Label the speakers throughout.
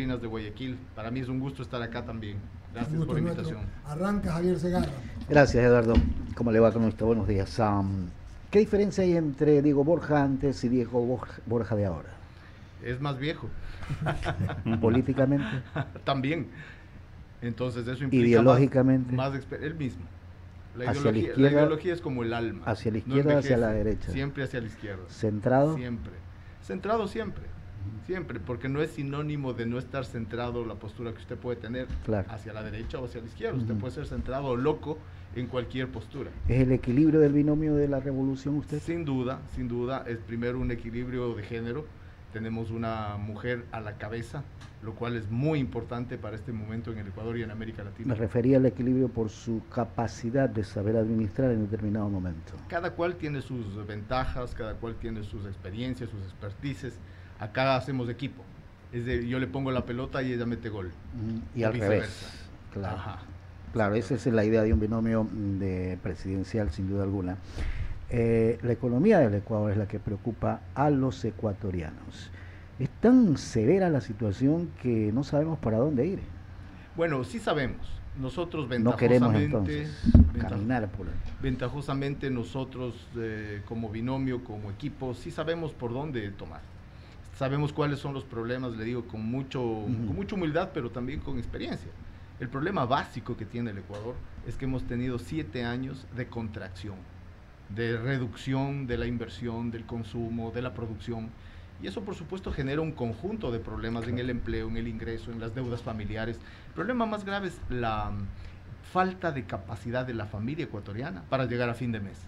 Speaker 1: Golondrinas de Guayaquil. Para mí es un gusto estar acá también. Gracias por la invitación.
Speaker 2: Arranca Javier Segarra.
Speaker 3: Gracias, Eduardo. ¿Cómo le va con usted? Buenos días. ¿Qué diferencia hay entre Diego Borja antes y Diego Borja de ahora?
Speaker 1: Es más viejo.
Speaker 3: Políticamente.
Speaker 1: También. Entonces eso
Speaker 3: implica ideológicamente
Speaker 1: más, el mismo. La, hacia ideología, la, izquierda, la ideología es como el alma.
Speaker 3: Hacia la izquierda, o hacia la derecha.
Speaker 1: Siempre hacia la izquierda.
Speaker 3: Centrado.
Speaker 1: Siempre. Centrado siempre. Siempre, porque no es sinónimo de no estar centrado la postura que usted puede tener hacia la derecha o hacia la izquierda. Usted puede ser centrado o loco en cualquier postura.
Speaker 3: ¿Es el equilibrio del binomio de la revolución usted?
Speaker 1: Sin duda, sin duda. Es primero un equilibrio de género. Tenemos una mujer a la cabeza, lo cual es muy importante para este momento en el Ecuador y en América Latina.
Speaker 3: Me refería al equilibrio por su capacidad de saber administrar en determinado momento.
Speaker 1: Cada cual tiene sus ventajas, cada cual tiene sus experiencias, sus expertices. Acá hacemos equipo. Es de, yo le pongo la pelota y ella mete gol.
Speaker 3: y al revés. Claro. Claro, esa es la idea de un binomio de presidencial, sin duda alguna. Eh, la economía del Ecuador es la que preocupa a los ecuatorianos. Es tan severa la situación que no sabemos para dónde ir.
Speaker 1: Bueno, sí sabemos. Nosotros
Speaker 3: ventajosamente, caminar por
Speaker 1: ventajosamente nosotros eh, como binomio, como equipo, sí sabemos por dónde tomar. Sabemos cuáles son los problemas, le digo, con, mucho, con mucha humildad, pero también con experiencia. El problema básico que tiene el Ecuador es que hemos tenido siete años de contracción, de reducción de la inversión, del consumo, de la producción. Y eso, por supuesto, genera un conjunto de problemas en el empleo, en el ingreso, en las deudas familiares. El problema más grave es la falta de capacidad de la familia ecuatoriana para llegar a fin de mes,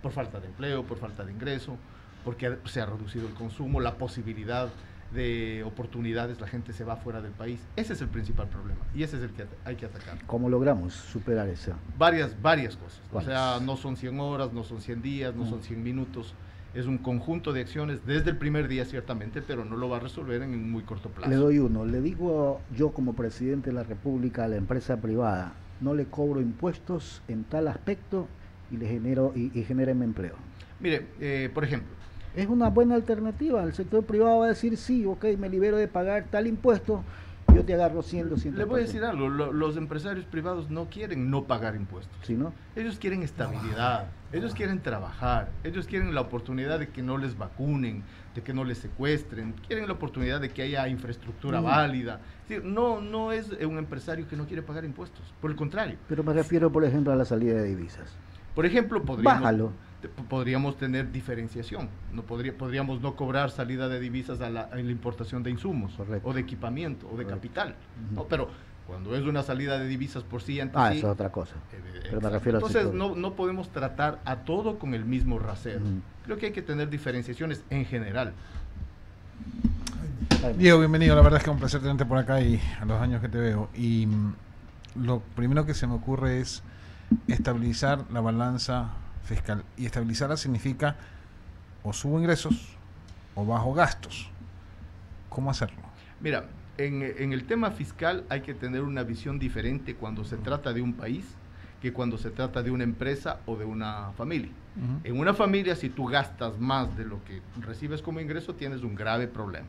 Speaker 1: por falta de empleo, por falta de ingreso, porque se ha reducido el consumo, la posibilidad de oportunidades, la gente se va fuera del país. Ese es el principal problema y ese es el que hay que atacar.
Speaker 3: ¿Cómo logramos superar eso?
Speaker 1: Varias, varias cosas. O sea, no son 100 horas, no son 100 días, no son 100 minutos. Es un conjunto de acciones desde el primer día, ciertamente, pero no lo va a resolver en un muy corto plazo.
Speaker 3: Le doy uno. Le digo yo como presidente de la República a la empresa privada, no le cobro impuestos en tal aspecto y le genero y, y empleo.
Speaker 1: Mire, eh, por ejemplo,
Speaker 3: es una buena alternativa. El sector privado va a decir, sí, ok, me libero de pagar tal impuesto, yo te agarro 100, 200.
Speaker 1: Le voy a decir algo, los empresarios privados no quieren no pagar impuestos.
Speaker 3: ¿Sí, no?
Speaker 1: Ellos quieren estabilidad, ellos quieren trabajar, ellos quieren la oportunidad de que no les vacunen, de que no les secuestren, quieren la oportunidad de que haya infraestructura válida. no, no es un empresario que no quiere pagar impuestos, por el contrario.
Speaker 3: Pero me refiero, por ejemplo, a la salida de divisas.
Speaker 1: Por ejemplo, podríamos... Bájalo podríamos tener diferenciación. No podría, podríamos no cobrar salida de divisas a la, importación de insumos o de equipamiento o de capital. no, pero cuando es una salida de divisas por sí
Speaker 3: antes ah, eso es otra cosa.
Speaker 1: Eh, Entonces no, no, podemos tratar a todo con el mismo rasero. Creo que hay que tener diferenciaciones en general.
Speaker 4: Diego, bienvenido. La verdad es que es un placer tenerte por acá y a los años que te veo. Y mm, lo primero que se me ocurre es estabilizar la balanza fiscal. Y estabilizarla significa o subo ingresos o bajo gastos. ¿Cómo hacerlo?
Speaker 1: Mira, en, el tema fiscal hay que tener una visión diferente cuando se trata de un país que cuando se trata de una empresa o de una familia. En una familia, si tú gastas más de lo que recibes como ingreso, tienes un grave problema.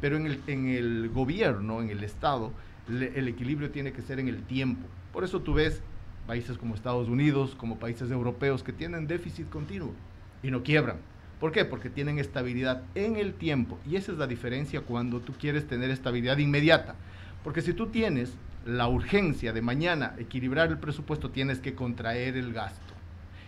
Speaker 1: Pero en el, en el gobierno, en el Estado, el equilibrio tiene que ser en el tiempo. Por eso tú ves países como Estados Unidos, como países europeos que tienen déficit continuo y no quiebran. ¿Por qué? Porque tienen estabilidad en el tiempo. Y esa es la diferencia cuando tú quieres tener estabilidad inmediata. Porque si tú tienes la urgencia de mañana equilibrar el presupuesto, tienes que contraer el gasto.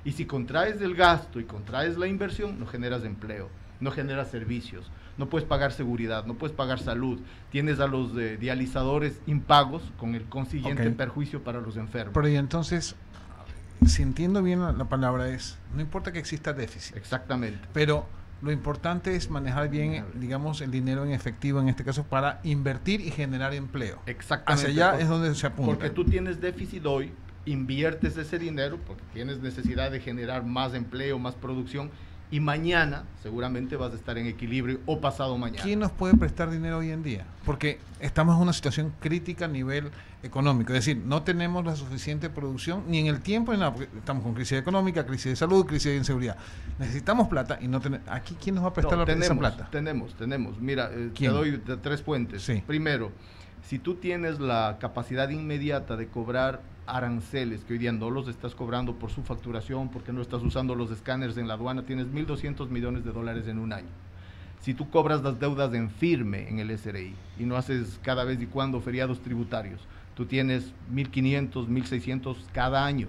Speaker 1: Y si contraes el gasto y contraes la inversión, no generas empleo, no generas servicios, no puedes pagar seguridad, no puedes pagar salud, tienes a los dializadores impagos con el consiguiente perjuicio para los enfermos.
Speaker 4: Pero y entonces, si entiendo bien la, palabra es, no importa que exista déficit.
Speaker 1: Exactamente.
Speaker 4: Pero lo importante es manejar bien, digamos, el dinero en efectivo en este caso para invertir y generar empleo.
Speaker 1: Exactamente.
Speaker 4: Hacia allá es donde se apunta.
Speaker 1: Porque tú tienes déficit hoy, inviertes ese dinero porque tienes necesidad de generar más empleo, más producción y mañana seguramente vas a estar en equilibrio o pasado mañana.
Speaker 4: ¿Quién nos puede prestar dinero hoy en día? Porque estamos en una situación crítica a nivel económico, es decir, no tenemos la suficiente producción ni en el tiempo ni nada, porque estamos con crisis económica, crisis de salud, crisis de inseguridad. Necesitamos plata y no tenemos... ¿Aquí quién nos va a prestar la
Speaker 1: tenemos,
Speaker 4: plata?
Speaker 1: Tenemos, tenemos. Mira, eh, te doy tres puentes. Primero, si tú tienes la capacidad inmediata de cobrar aranceles que hoy día no los estás cobrando por su facturación, porque no estás usando los escáneres en la aduana, tienes 1.200 millones de dólares en un año. Si tú cobras las deudas en firme en el SRI y no haces cada vez y cuando feriados tributarios, tú tienes 1.500, 1.600 cada año.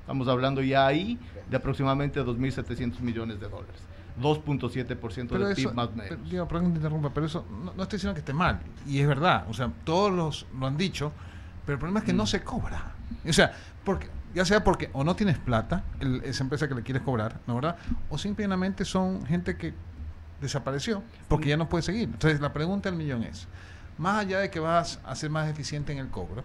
Speaker 1: Estamos hablando ya ahí de aproximadamente 2.700 millones de dólares. 2.7% del PIB más o menos.
Speaker 4: Pero, perdón que te interrumpa, pero eso no, no, estoy diciendo que esté mal, y es verdad, o sea, todos los, lo han dicho, pero el problema es que no mm. se cobra. O sea, porque, ya sea porque o no tienes plata, esa empresa que le quieres cobrar, ¿no verdad? O simplemente son gente que desapareció porque ya no puede seguir. Entonces, la pregunta del millón es, más allá de que vas a ser más eficiente en el cobro,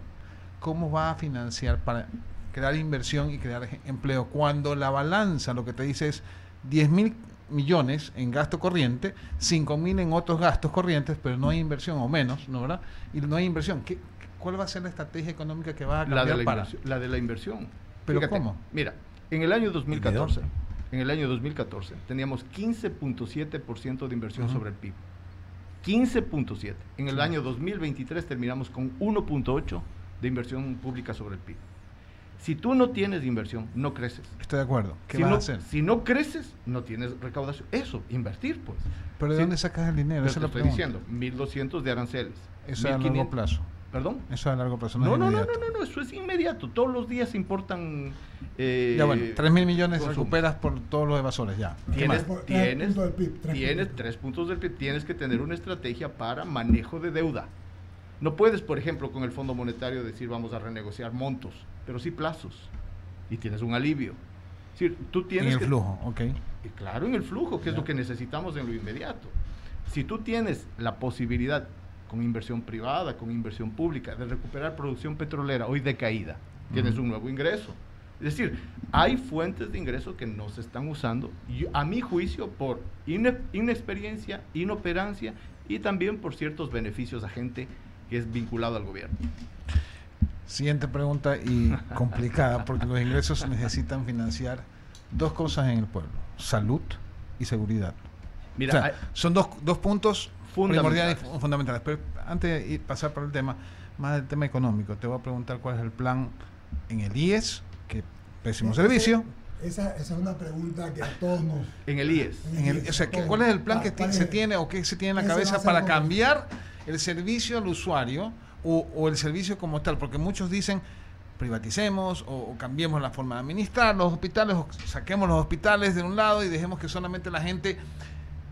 Speaker 4: ¿cómo va a financiar para crear inversión y crear empleo cuando la balanza lo que te dice es 10 mil millones en gasto corriente, 5 mil en otros gastos corrientes, pero no hay inversión o menos, ¿no verdad? Y no hay inversión. ¿Qué, ¿cuál va a ser la estrategia económica que va a cambiar
Speaker 1: la de la
Speaker 4: para?
Speaker 1: Inversión, la de la inversión.
Speaker 4: ¿Pero cómo?
Speaker 1: Mira, en el año 2014, en el año 2014 teníamos 15.7% de inversión sobre el PIB. 15.7. En el año 2023 terminamos con 1.8 de inversión pública sobre el PIB. Si tú no tienes inversión, no creces.
Speaker 4: Estoy de acuerdo.
Speaker 1: ¿Qué si vas no, a hacer? Si no creces, no tienes recaudación. Eso, invertir, pues.
Speaker 4: ¿Pero de dónde sacas el dinero?
Speaker 1: Eso lo estoy diciendo. 1.200 de aranceles.
Speaker 4: Eso a largo plazo.
Speaker 1: ¿Perdón?
Speaker 4: Eso a largo plazo.
Speaker 1: No, no, no, no, no, eso es inmediato. Todos los días importan.
Speaker 4: Eh, ya bueno, 3 mil millones recuperas por todos los evasores, ya.
Speaker 1: Tienes, tienes, tienes tres puntos del PIB. Tienes que tener una estrategia para manejo de deuda. No puedes, por ejemplo, con el Fondo Monetario decir vamos a renegociar montos, pero sí plazos. Y tienes un alivio. Es decir, tú tienes
Speaker 4: en el flujo, ok.
Speaker 1: Claro, en el flujo, que es lo que necesitamos en lo inmediato. Si tú tienes la posibilidad con inversión privada, con inversión pública, de recuperar producción petrolera hoy decaída. Tienes un nuevo ingreso. Es decir, hay fuentes de ingreso que no se están usando, a mi juicio, por inexperiencia, inoperancia y también por ciertos beneficios a gente que es vinculado al gobierno.
Speaker 4: Siguiente pregunta y complicada, porque los ingresos necesitan financiar dos cosas en el pueblo, salud y seguridad. Mira, son dos, dos puntos primordiales y fundamentales. Pero antes de pasar por el tema, más del tema económico, te voy a preguntar cuál es el plan en el IES, que pésimo servicio.
Speaker 2: Esa, esa, es una pregunta que a todos nos...
Speaker 1: En el IES.
Speaker 4: o sea, ¿cuál es el plan que se tiene o qué se tiene en la cabeza para cambiar el servicio al usuario o, o, el servicio como tal? Porque muchos dicen privaticemos o, o, cambiemos la forma de administrar los hospitales o saquemos los hospitales de un lado y dejemos que solamente la gente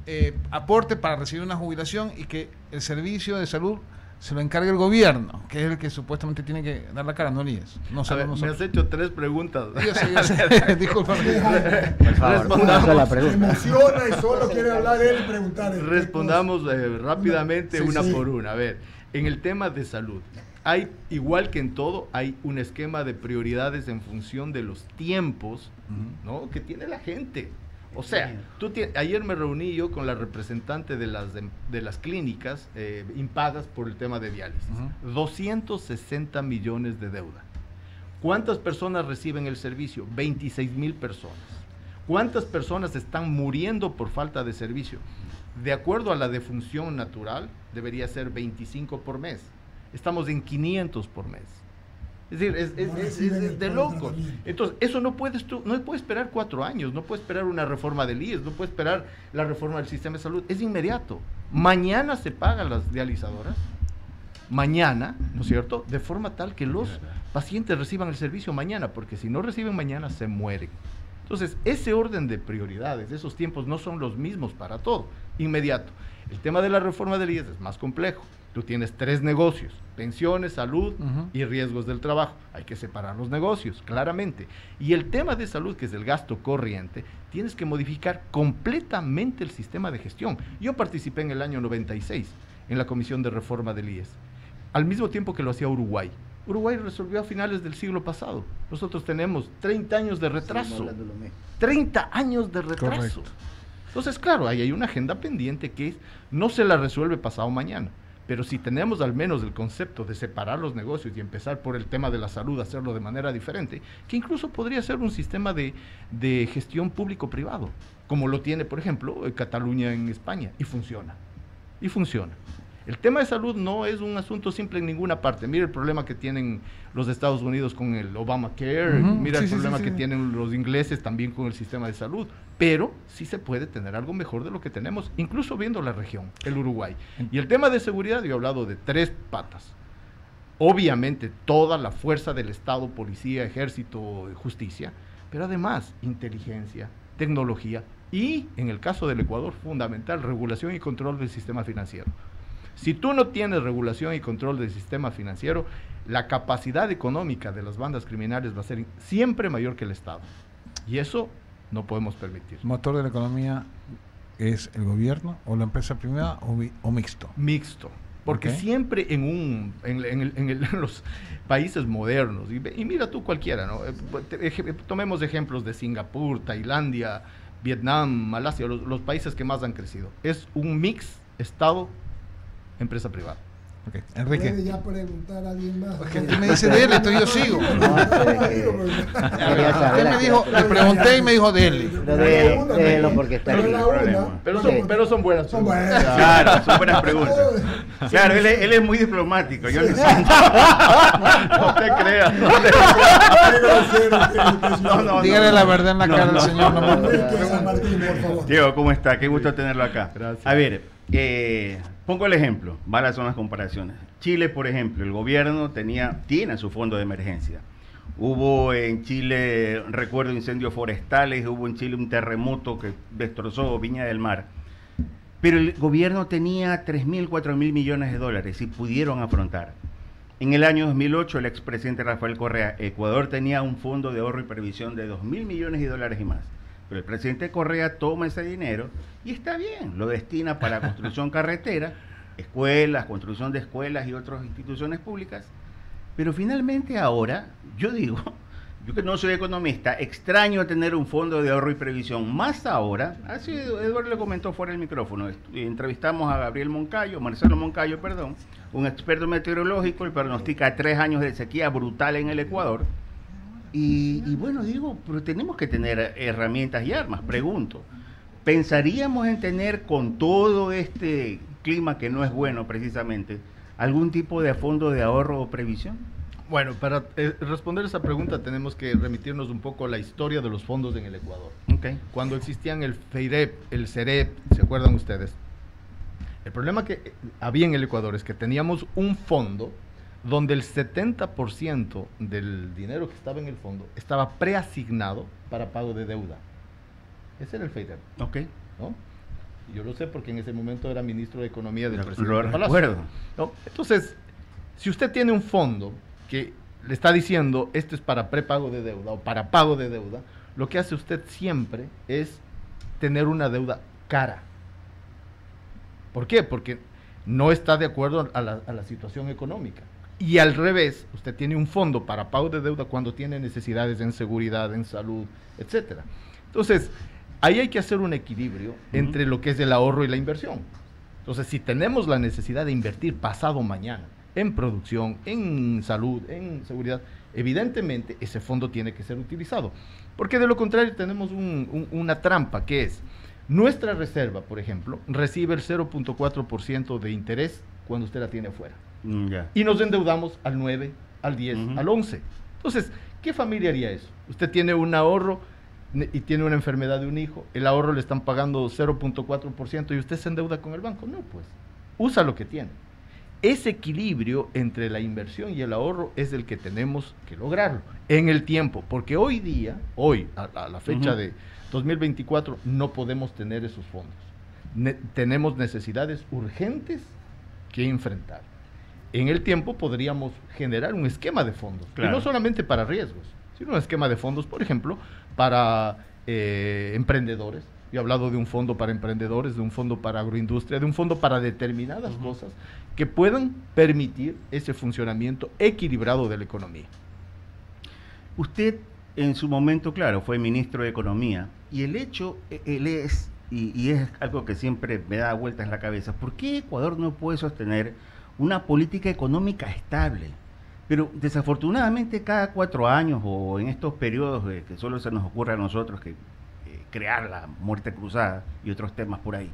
Speaker 4: eh, aporte para recibir una jubilación y que el servicio de salud se lo encargue el gobierno, que es el que supuestamente tiene que dar la cara, no líes. No
Speaker 1: me has hecho tres preguntas.
Speaker 4: Yo sé, yo sé. Disculpa.
Speaker 1: Respondamos.
Speaker 2: la pregunta. emociona y solo quiere hablar él y preguntar.
Speaker 1: Respondamos eh, rápidamente una por una. A ver, en el tema de salud, hay, igual que en todo, hay un esquema de prioridades en función de los tiempos ¿no? que tiene la gente. O sea, tú ayer me reuní yo con la representante de las, de, las clínicas eh, impagas por el tema de diálisis. 260 millones de deuda. ¿Cuántas personas reciben el servicio? 26 mil personas. ¿Cuántas personas están muriendo por falta de servicio? De acuerdo a la defunción natural, debería ser 25 por mes. Estamos en 500 por mes. Es decir, es, de locos. Entonces, eso no puedes tú, no puedes esperar cuatro años, no puedes esperar una reforma del IES, no puedes esperar la reforma del sistema de salud. Es inmediato. Mañana se pagan las dializadoras, mañana, ¿no es cierto? De forma tal que los pacientes reciban el servicio mañana, porque si no reciben mañana se mueren. Entonces, ese orden de prioridades, esos tiempos no son los mismos para todo, inmediato. El tema de la reforma del IES es más complejo. Tú tienes tres negocios, pensiones, salud y riesgos del trabajo. Hay que separar los negocios, claramente. Y el tema de salud, que es el gasto corriente, tienes que modificar completamente el sistema de gestión. Yo participé en el año 96 en la Comisión de Reforma del IES, al mismo tiempo que lo hacía Uruguay. Uruguay resolvió a finales del siglo pasado. Nosotros tenemos 30 años de retraso. 30 años de retraso. Entonces, claro, ahí hay una agenda pendiente que no se la resuelve pasado mañana. Pero si tenemos al menos el concepto de separar los negocios y empezar por el tema de la salud, hacerlo de manera diferente, que incluso podría ser un sistema de, de gestión público-privado, como lo tiene, por ejemplo, eh, Cataluña en España, y funciona. Y funciona. El tema de salud no es un asunto simple en ninguna parte. Mira el problema que tienen los Estados Unidos con el Obamacare, mira el problema que tienen los ingleses también con el sistema de salud. Pero sí se puede tener algo mejor de lo que tenemos, incluso viendo la región, el Uruguay. Y el tema de seguridad, yo he hablado de tres patas. Obviamente toda la fuerza del Estado, policía, ejército, justicia, pero además inteligencia, tecnología y, en el caso del Ecuador, fundamental, regulación y control del sistema financiero. Si tú no tienes regulación y control del sistema financiero, la capacidad económica de las bandas criminales va a ser siempre mayor que el Estado. Y eso no podemos permitir.
Speaker 4: ¿Motor de la economía es el gobierno o la empresa privada o, mixto?
Speaker 1: Mixto. Porque siempre en, un, en, los países modernos, y, mira tú cualquiera, ¿no? Eh, tomemos ejemplos de Singapur, Tailandia, Vietnam, Malasia, los países que más han crecido. Es un mix Estado empresa privada.
Speaker 4: Okay. Enrique.
Speaker 2: ¿Puede ya preguntar a alguien más?
Speaker 4: Porque tú me dice de él, entonces yo sigo. No, me dijo, le pregunté y me dijo de él.
Speaker 3: De él, porque está
Speaker 1: aquí. Pero son, pero son buenas
Speaker 5: son buenas. Claro, son buenas preguntas. Claro, él, él es muy diplomático. Yo no, no
Speaker 1: te creas.
Speaker 4: No, no, Dígale la verdad en la cara al señor.
Speaker 5: Diego, ¿cómo está? Qué gusto tenerlo acá. Gracias. A ver, eh, pongo el ejemplo, varias son las comparaciones. Chile, por ejemplo, el gobierno tenía, tiene su fondo de emergencia. Hubo en Chile, recuerdo, incendios forestales, hubo en Chile un terremoto que destrozó Viña del Mar. Pero el gobierno tenía 3.000, 4.000 millones de dólares y pudieron afrontar. En el año 2008, el expresidente Rafael Correa, Ecuador tenía un fondo de ahorro y previsión de 2.000 millones de dólares y más. Pero el presidente Correa toma ese dinero y está bien, lo destina para construcción carretera, escuelas, construcción de escuelas y otras instituciones públicas. Pero finalmente ahora, yo digo, yo que no soy economista, extraño tener un fondo de ahorro y previsión. Más ahora, así Eduardo le comentó fuera del micrófono, entrevistamos a Gabriel Moncayo, Marcelo Moncayo, perdón, un experto meteorológico, él pronostica tres años de sequía brutal en el Ecuador y, bueno, digo, pero tenemos que tener herramientas y armas, pregunto. ¿Pensaríamos en tener con todo este clima que no es bueno precisamente algún tipo de fondo de ahorro o previsión?
Speaker 1: Bueno, para eh, responder esa pregunta tenemos que remitirnos un poco a la historia de los fondos en el Ecuador.
Speaker 5: Okay.
Speaker 1: Cuando existían el FEIREP, el CEREP, ¿se acuerdan ustedes? El problema que había en el Ecuador es que teníamos un fondo donde el 70% del dinero que estaba en el fondo estaba preasignado para pago de deuda. Ese era el FEIDER.
Speaker 5: Ok.
Speaker 1: ¿no? Yo lo sé porque en ese momento era ministro de Economía del presidente
Speaker 5: lo recuerdo.
Speaker 1: ¿no? Entonces, si usted tiene un fondo que le está diciendo esto es para prepago de deuda o para pago de deuda, lo que hace usted siempre es tener una deuda cara. ¿Por qué? Porque no está de acuerdo a la, a la situación económica. Y al revés, usted tiene un fondo para pago de deuda cuando tiene necesidades en seguridad, en salud, etcétera. Entonces, ahí hay que hacer un equilibrio entre lo que es el ahorro y la inversión. Entonces, si tenemos la necesidad de invertir pasado mañana en producción, en salud, en seguridad, evidentemente ese fondo tiene que ser utilizado. Porque de lo contrario tenemos una trampa que es, nuestra reserva, por ejemplo, recibe el 0.4% de interés cuando usted la tiene afuera. Mm, y nos endeudamos al 9, al 10, al 11. Entonces, ¿qué familia haría eso? Usted tiene un ahorro y tiene una enfermedad de un hijo, el ahorro le están pagando 0.4% y usted se endeuda con el banco. No, pues, usa lo que tiene. Ese equilibrio entre la inversión y el ahorro es el que tenemos que lograrlo en el tiempo, porque hoy día, hoy, a, la fecha de 2024, no podemos tener esos fondos. tenemos necesidades urgentes que enfrentar en el tiempo podríamos generar un esquema de fondos. Y no solamente para riesgos, sino un esquema de fondos, por ejemplo, para eh, emprendedores. Yo he hablado de un fondo para emprendedores, de un fondo para agroindustria, de un fondo para determinadas cosas que puedan permitir ese funcionamiento equilibrado de la economía.
Speaker 5: Usted en su momento, claro, fue ministro de Economía y el hecho, e, él es y, es algo que siempre me da vueltas en la cabeza, ¿por qué Ecuador no puede sostener una política económica estable? Pero desafortunadamente cada cuatro años o en estos periodos que solo se nos ocurre a nosotros que eh, crear la muerte cruzada y otros temas por ahí,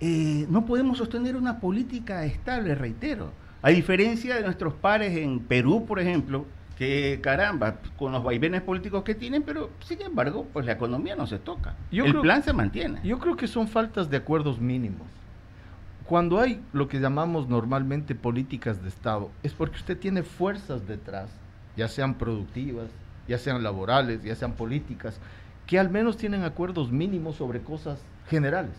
Speaker 5: eh, no podemos sostener una política estable, reitero. A diferencia de nuestros pares en Perú, por ejemplo, que caramba, con los vaivenes políticos que tienen, pero sin embargo, pues la economía no se toca. el plan se mantiene.
Speaker 1: Yo creo que son faltas de acuerdos mínimos. Cuando hay lo que llamamos normalmente políticas de Estado, es porque usted tiene fuerzas detrás, ya sean productivas, ya sean laborales, ya sean políticas, que al menos tienen acuerdos mínimos sobre cosas generales.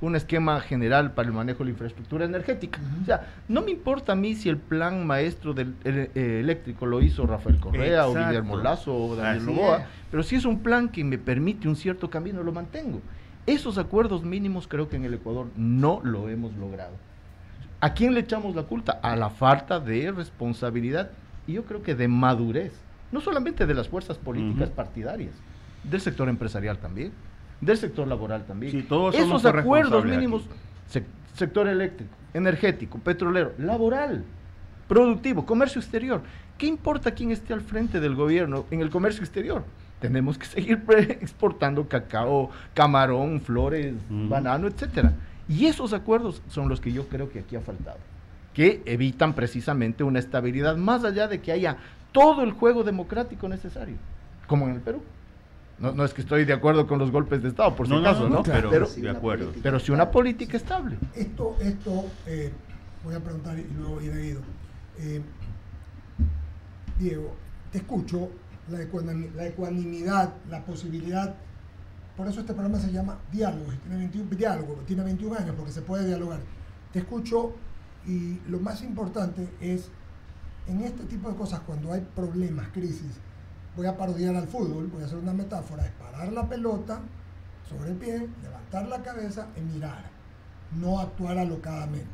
Speaker 1: Un esquema general para el manejo de la infraestructura energética. O sea, no me importa a mí si el plan maestro del eh, eléctrico lo hizo Rafael Correa o Guillermo Lazo o Daniel Novoa, pero si es un plan que me permite un cierto camino, lo mantengo. Esos acuerdos mínimos creo que en el Ecuador no lo hemos logrado. ¿A quién le echamos la culpa? A la falta de responsabilidad y yo creo que de madurez, no solamente de las fuerzas políticas partidarias, del sector empresarial también del sector laboral también. Esos acuerdos mínimos, sector eléctrico, energético, petrolero, laboral, productivo, comercio exterior. ¿Qué importa quién esté al frente del gobierno en el comercio exterior? Tenemos que seguir exportando cacao, camarón, flores, banano, etcétera. Y esos acuerdos son los que yo creo que aquí ha faltado, que evitan precisamente una estabilidad más allá de que haya todo el juego democrático necesario, como en el Perú. No, no, es que estoy de acuerdo con los golpes de Estado, por si acaso, ¿no?
Speaker 5: Pero, pero, de acuerdo.
Speaker 1: pero si una política estable.
Speaker 2: Esto, esto eh, voy a preguntar y luego ir a Guido. Eh, Diego, te escucho, la, ecuanimidad, la posibilidad, por eso este programa se llama Diálogo, tiene 21, diálogo, tiene 21 años porque se puede dialogar. Te escucho y lo más importante es, en este tipo de cosas, cuando hay problemas, crisis, voy a parodiar al fútbol, voy a hacer una metáfora, es parar la pelota sobre el pie, levantar la cabeza y mirar, no actuar alocadamente.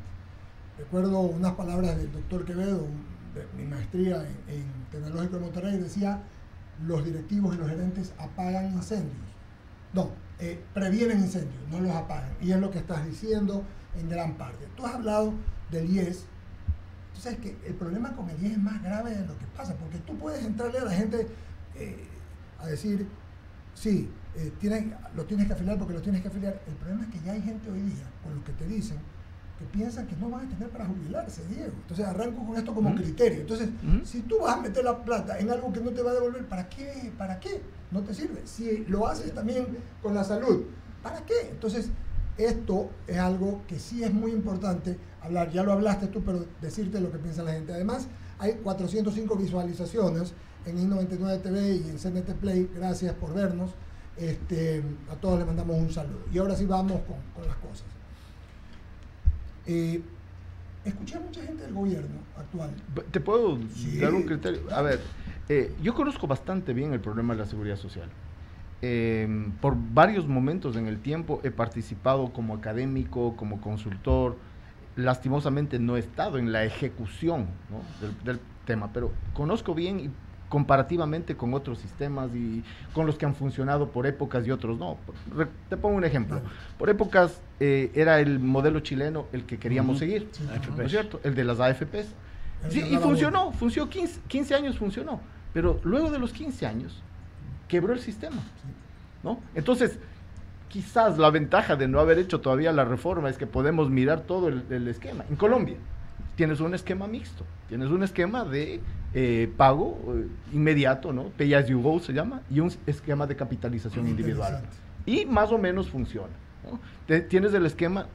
Speaker 2: Recuerdo unas palabras del doctor Quevedo, mi maestría en, Tecnológico de Monterrey, decía, los directivos y los gerentes apagan incendios. No, eh, previenen incendios, no los apagan. Y es lo que estás diciendo en gran parte. Tú has hablado del IES, tú sabes que el problema con el IES es más grave de lo que pasa, porque tú puedes entrarle a la gente eh, a decir, sí, eh, lo tienes que afiliar porque lo tienes que afiliar. El problema es que ya hay gente hoy día, por lo que te dicen, que piensan que no van a tener para jubilarse, Diego. Entonces arranco con esto como criterio. Entonces, si tú vas a meter la plata en algo que no te va a devolver, ¿para qué? ¿Para qué? No te sirve. Si lo haces también con la salud, ¿para qué? Entonces, esto es algo que sí es muy importante hablar. Ya lo hablaste tú, pero decirte lo que piensa la gente. Además, hay 405 visualizaciones en I99 TV y en CNT Play. Gracias por vernos. Este, a todos les mandamos un saludo. Y ahora sí vamos con, las cosas. Eh, escuché a mucha gente del gobierno actual.
Speaker 1: ¿Te puedo dar un criterio? A ver, eh, yo conozco bastante bien el problema de la seguridad social. Eh, por varios momentos en el tiempo he participado como académico, como consultor. Lastimosamente no he estado en la ejecución del, del, tema, pero conozco bien y comparativamente con otros sistemas y con los que han funcionado por épocas y otros no. Te pongo un ejemplo. Por épocas eh, era el modelo chileno el que queríamos seguir, ¿no es cierto? El de las AFPs. y funcionó, funcionó 15, 15, años funcionó, pero luego de los 15 años quebró el sistema, ¿no? Entonces, quizás la ventaja de no haber hecho todavía la reforma es que podemos mirar todo el esquema. En Colombia, tienes un esquema mixto, tienes un esquema de eh, pago eh, inmediato, ¿no? Pay as you go se llama, y un esquema de capitalización individual. Y más o menos funciona. tienes el esquema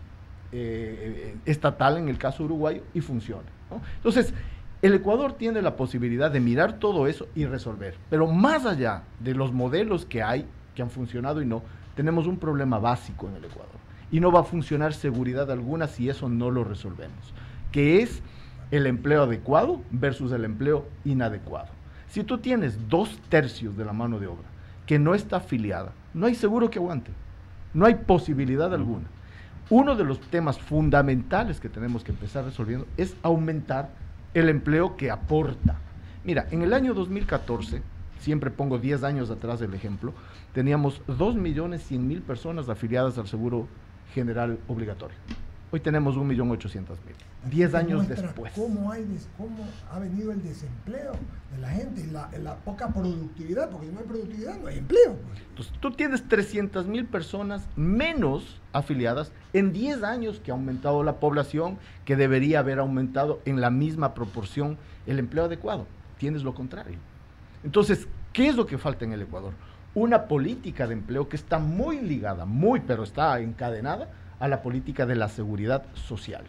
Speaker 1: eh, estatal en el caso uruguayo y funciona. Entonces, el Ecuador tiene la posibilidad de mirar todo eso y resolver. Pero más allá de los modelos que hay, que han funcionado y no, tenemos un problema básico en el Ecuador. Y no va a funcionar seguridad alguna si eso no lo resolvemos que es el empleo adecuado versus el empleo inadecuado. Si tú tienes dos tercios de la mano de obra que no está afiliada, no hay seguro que aguante, no hay posibilidad alguna. Uno de los temas fundamentales que tenemos que empezar resolviendo es aumentar el empleo que aporta. Mira, en el año 2014 siempre pongo 10 años atrás el ejemplo, teníamos 2.100.000 personas afiliadas al Seguro General Obligatorio. Hoy tenemos 1.800.000. 10 años después.
Speaker 2: Cómo, hay ¿Cómo ha venido el desempleo de la gente y la, la, poca productividad? Porque si no hay productividad, no hay empleo.
Speaker 1: Pues. Entonces, tú tienes 300.000 personas menos afiliadas en 10 años que ha aumentado la población, que debería haber aumentado en la misma proporción el empleo adecuado. Tienes lo contrario. Entonces, ¿qué es lo que falta en el Ecuador? Una política de empleo que está muy ligada, muy, pero está encadenada a la política de la seguridad social.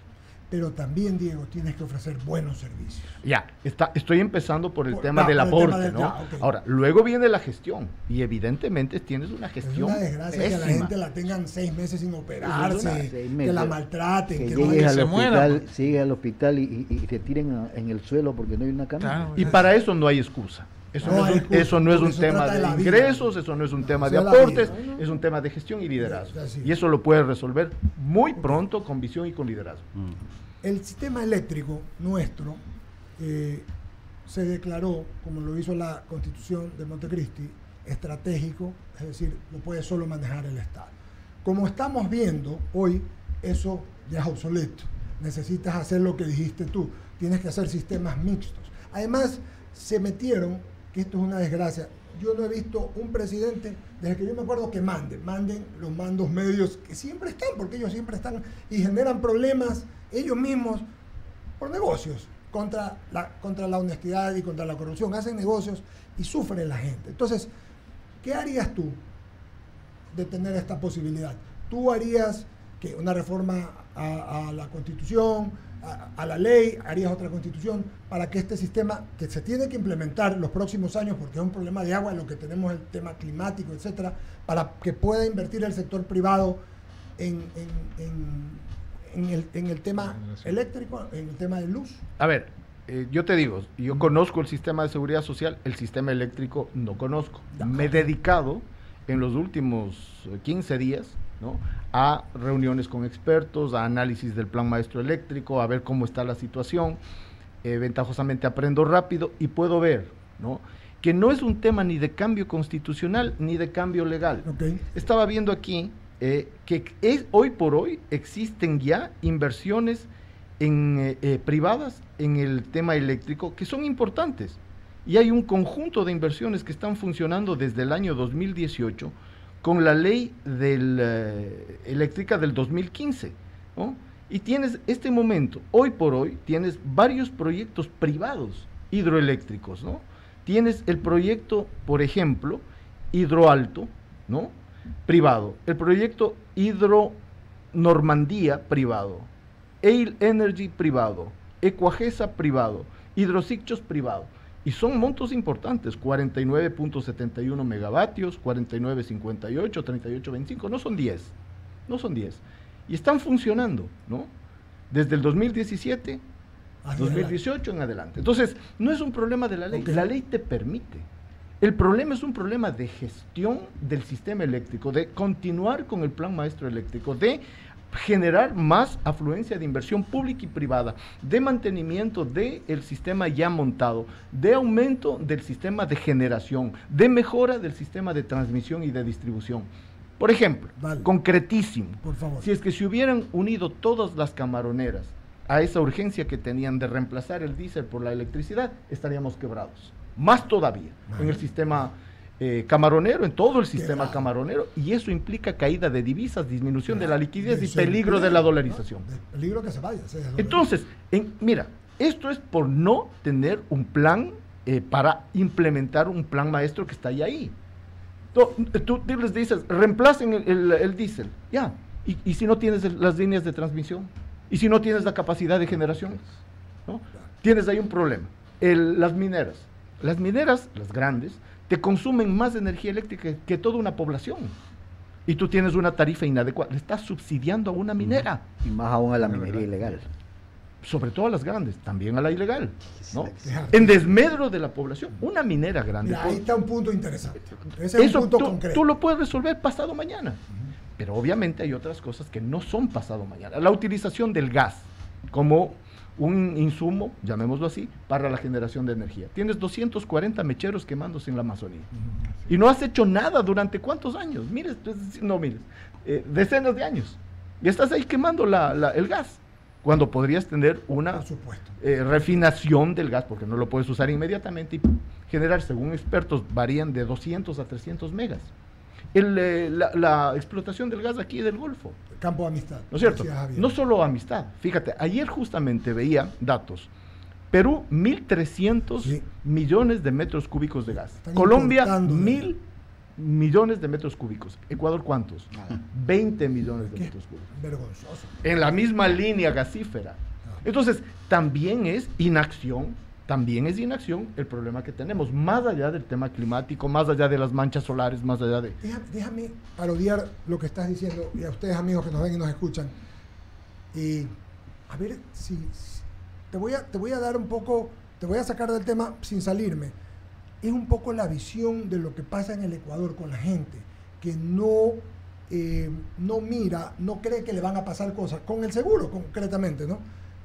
Speaker 2: Pero también, Diego, tienes que ofrecer buenos servicios.
Speaker 1: Ya, está, estoy empezando por el tema del aporte, ¿no? Ahora, luego viene la gestión y evidentemente tienes una gestión. Es
Speaker 2: una desgracia que la gente la tengan seis meses sin operarse, que la maltraten,
Speaker 3: que, que al hospital, sigue al hospital y, y, te tiren en el suelo porque no hay una cama.
Speaker 1: y para eso no hay excusa. Eso no, es un, eso no es un tema de, ingresos, eso no es un tema de aportes, es un tema de gestión y liderazgo. Y eso lo puedes resolver muy pronto con visión y con liderazgo.
Speaker 2: Mm. El sistema eléctrico nuestro eh, se declaró, como lo hizo la constitución de Montecristi, estratégico, es decir, lo puede solo manejar el Estado. Como estamos viendo hoy, eso ya es obsoleto. Necesitas hacer lo que dijiste tú, tienes que hacer sistemas mixtos. Además, se metieron que esto es una desgracia. Yo no he visto un presidente, desde que yo me acuerdo que manden, manden los mandos medios, que siempre están, porque ellos siempre están y generan problemas ellos mismos por negocios contra la, contra la honestidad y contra la corrupción. Hacen negocios y sufre la gente. Entonces, ¿qué harías tú de tener esta posibilidad? ¿Tú harías que una reforma a la constitución? A, la ley, harías otra constitución para que este sistema que se tiene que implementar los próximos años, porque es un problema de agua, en lo que tenemos el tema climático, etcétera, para que pueda invertir el sector privado en, el, tema eléctrico, en el tema de luz.
Speaker 1: A ver, eh, yo te digo, yo conozco el sistema de seguridad social, el sistema eléctrico no conozco. Me he dedicado en los últimos 15 días a reuniones con expertos, a análisis del plan maestro eléctrico, a ver cómo está la situación. Eh, ventajosamente aprendo rápido y puedo ver ¿no? que no es un tema ni de cambio constitucional ni de cambio legal. Estaba viendo aquí eh, que es, hoy por hoy existen ya inversiones en, eh, privadas en el tema eléctrico que son importantes. Y hay un conjunto de inversiones que están funcionando desde el año 2018 con la ley eh, eléctrica del 2015. Y tienes este momento, hoy por hoy, tienes varios proyectos privados hidroeléctricos. ¿no? Tienes el proyecto, por ejemplo, Hidroalto, ¿no? privado. El proyecto Hidro Normandía, privado. Ail Energy, privado. Ecuagesa, privado. Hidrosicchos, privado. Y son montos importantes, 49.71 megavatios, 49.58, 38.25, no son 10, no son 10. Y están funcionando, ¿no? Desde el 2017, 2018 en adelante. Entonces, no es un problema de la ley, la ley te permite. El problema es un problema de gestión del sistema eléctrico, de continuar con el plan maestro eléctrico, de generar más afluencia de inversión pública y privada, de mantenimiento del sistema ya montado, de aumento del sistema de generación, de mejora del sistema de transmisión y de distribución. Por ejemplo, concretísimo, si es que se hubieran unido todas las camaroneras a esa urgencia que tenían de reemplazar el diésel por la electricidad, estaríamos quebrados. Más todavía en el sistema eh, camaronero, en todo el sistema camaronero, y eso implica caída de divisas, disminución de la liquidez y peligro de la dolarización.
Speaker 2: Peligro que se vaya.
Speaker 1: Entonces, mira, esto es por no tener un plan eh, para implementar un plan maestro que está ahí. Tú, les dices, reemplacen el, diésel, ya. Y, si no tienes las líneas de transmisión, y si no tienes la capacidad de generación, ¿no? tienes ahí un problema. las mineras, las mineras, las grandes, te consumen más energía eléctrica que toda una población. Y tú tienes una tarifa inadecuada. Le estás subsidiando a una minera.
Speaker 3: Y más aún a la minería ilegal.
Speaker 1: Sobre todo a las grandes, también a la ilegal. ¿no? En desmedro de la población. Una minera grande.
Speaker 2: ahí está un punto interesante. Ese es un punto
Speaker 1: tú,
Speaker 2: concreto.
Speaker 1: tú lo puedes resolver pasado mañana. Pero obviamente hay otras cosas que no son pasado mañana. La utilización del gas como un insumo, llamémoslo así, para la generación de energía. Tienes 240 mecheros quemándose en la Amazonía. Y no has hecho nada durante cuántos años? Mires, no mires, eh, decenas de años. Y estás ahí quemando el gas cuando podrías tener una eh, refinación del gas, porque no lo puedes usar inmediatamente y generar, según expertos, varían de 200 a 300 megas. Eh, la, explotación del gas aquí del Golfo.
Speaker 2: Campo de amistad.
Speaker 1: ¿No es cierto? No solo amistad. Fíjate, ayer justamente veía datos. Perú, 1.300 millones de metros cúbicos de gas. Colombia, 1.000 millones de metros cúbicos. Ecuador, ¿cuántos? 20 millones de metros cúbicos.
Speaker 2: Vergonzoso.
Speaker 1: En la misma línea gasífera. Entonces, también es inacción, también es inacción el problema que tenemos, más allá del tema climático, más allá de las manchas solares, más allá de...
Speaker 2: Déjame, parodiar lo que estás diciendo, y a ustedes amigos que nos ven y nos escuchan. Y a ver si, te, voy a, te voy a dar un poco, te voy a sacar del tema sin salirme es un poco la visión de lo que pasa en el Ecuador con la gente, que no, eh, no mira, no cree que le van a pasar cosas, con el seguro concretamente, ¿no?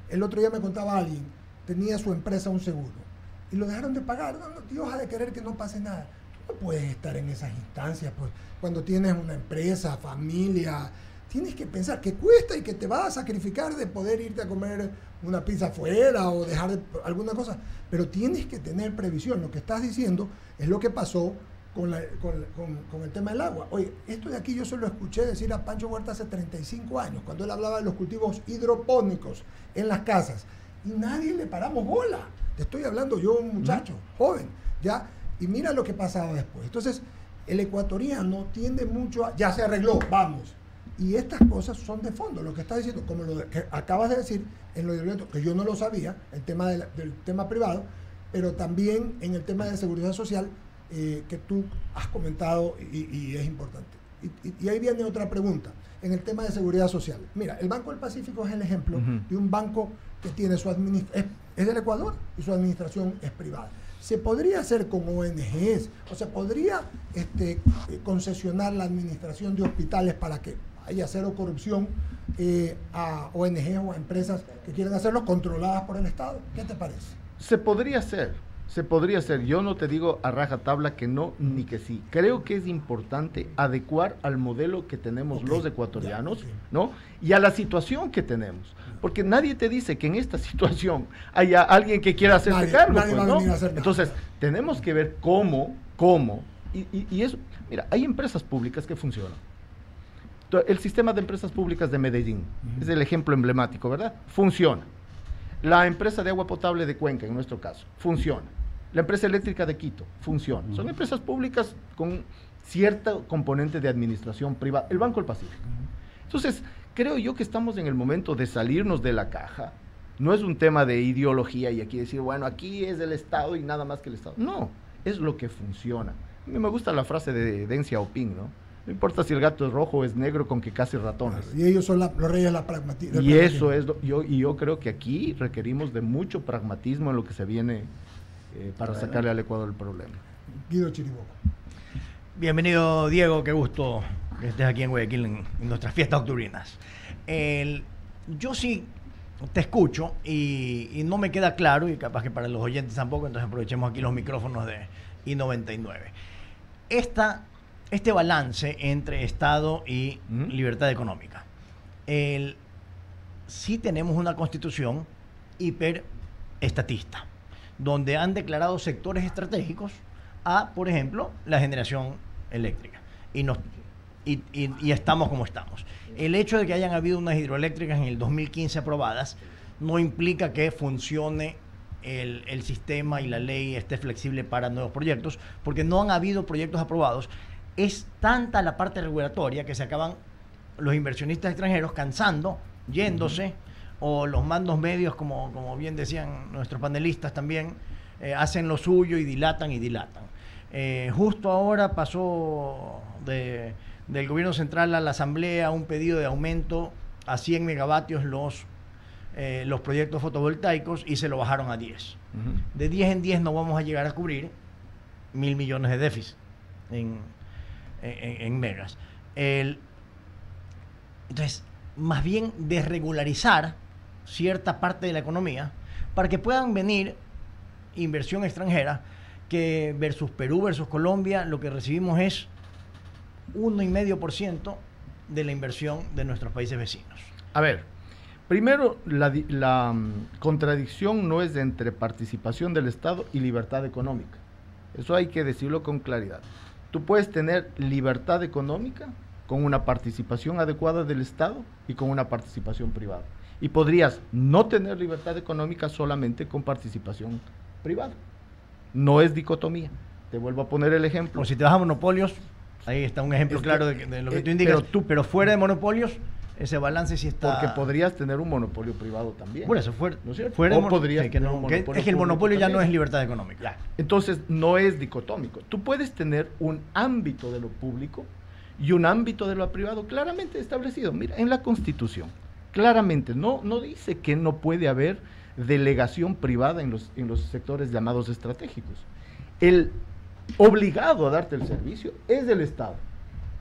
Speaker 2: El otro día me contaba alguien, tenía su empresa un seguro, y lo dejaron de pagar, no, Dios ha de querer que no pase nada. no puedes estar en esas instancias, pues, cuando tienes una empresa, familia, tienes que pensar que cuesta y que te va a sacrificar de poder irte a comer una pizza afuera o dejar alguna cosa, pero tienes que tener previsión. Lo que estás diciendo es lo que pasó con, con, el tema del agua. Oye, esto de aquí yo se lo escuché decir a Pancho Huerta hace 35 años, cuando él hablaba de los cultivos hidropónicos en las casas, y nadie le paramos bola. Te estoy hablando yo, un muchacho, joven, ¿ya? Y mira lo que pasaba después. Entonces, el ecuatoriano tiende mucho a, ya se arregló, vamos y estas cosas son de fondo. Lo que está diciendo, como lo que acabas de decir en lo de que yo no lo sabía, el tema del, tema privado, pero también en el tema de seguridad social eh, que tú has comentado y, es importante. Y, ahí viene otra pregunta, en el tema de seguridad social. Mira, el Banco del Pacífico es el ejemplo de un banco que tiene su administración, es, del Ecuador y su administración es privada. Se podría hacer con ONGs, o se podría este, eh, concesionar la administración de hospitales para que haya cero corrupción eh, a ONG o a empresas que quieren hacerlo controladas por el Estado. ¿Qué te parece?
Speaker 1: Se podría hacer, se podría hacer. Yo no te digo a raja tabla que no ni que sí. Creo que es importante adecuar al modelo que tenemos los ecuatorianos, ¿no? Y a la situación que tenemos. Porque nadie te dice que en esta situación haya alguien que quiera hacerse cargo. Pues, Entonces, tenemos que ver cómo, cómo, y, y, y eso, mira, hay empresas públicas que funcionan el sistema de empresas públicas de Medellín es el ejemplo emblemático, ¿verdad? Funciona. La empresa de agua potable de Cuenca, en nuestro caso, funciona. La empresa eléctrica de Quito, funciona. Son empresas públicas con cierto componente de administración privada. El Banco del Pacífico. Entonces, creo yo que estamos en el momento de salirnos de la caja. No es un tema de ideología y aquí decir, bueno, aquí es el Estado y nada más que el Estado. No, es lo que funciona. A mí me gusta la frase de Deng Xiaoping, ¿no? No importa si el gato es rojo o es negro con que casi ratones.
Speaker 2: Y ellos son los reyes de la pragmatismo.
Speaker 1: Y eso es, yo, y yo creo que aquí requerimos de mucho pragmatismo en lo que se viene eh, para sacarle al Ecuador el problema.
Speaker 2: Guido Chiriboca.
Speaker 6: Bienvenido Diego, qué gusto que estés aquí en Guayaquil en, nuestras fiestas octubrinas. yo sí te escucho y, y, no me queda claro, y capaz que para los oyentes tampoco, entonces aprovechemos aquí los micrófonos de I99. Esta este balance entre Estado y libertad económica. El, sí tenemos una constitución hiperestatista, donde han declarado sectores estratégicos a, por ejemplo, la generación eléctrica. Y, nos, y, y, estamos como estamos. El hecho de que hayan habido unas hidroeléctricas en el 2015 aprobadas no implica que funcione el, el, sistema y la ley esté flexible para nuevos proyectos, porque no han habido proyectos aprobados es tanta la parte regulatoria que se acaban los inversionistas extranjeros cansando, yéndose, o los mandos medios, como, como bien decían nuestros panelistas también, eh, hacen lo suyo y dilatan y dilatan. Eh, justo ahora pasó del gobierno central a la Asamblea un pedido de aumento a 100 megavatios los, eh, los proyectos fotovoltaicos y se lo bajaron a 10. De 10 en 10 no vamos a llegar a cubrir mil millones de déficit en, en, megas. El, entonces, más bien desregularizar cierta parte de la economía para que puedan venir inversión extranjera, que versus Perú, versus Colombia, lo que recibimos es 1,5% de la inversión de nuestros países vecinos.
Speaker 1: A ver, primero, la, la mm, contradicción no es entre participación del Estado y libertad económica. Eso hay que decirlo con claridad. Tú puedes tener libertad económica con una participación adecuada del Estado y con una participación privada. Y podrías no tener libertad económica solamente con participación privada. No es dicotomía. Te vuelvo a poner el ejemplo.
Speaker 6: O si te vas a monopolios, ahí está un ejemplo claro de, lo que eh, tú indicas. Pero, tú, pero fuera de monopolios, ese balance sí está.
Speaker 1: Porque podrías tener un monopolio privado también.
Speaker 6: Bueno, eso fuera, ¿no es cierto? Fuera o podrías que, no, es que el monopolio ya no es libertad económica.
Speaker 1: Entonces, no es dicotómico. Tú puedes tener un ámbito de lo público y un ámbito de lo privado claramente establecido. Mira, en la Constitución, claramente, no, no dice que no puede haber delegación privada en los, en los sectores llamados estratégicos. El obligado a darte el servicio es el Estado.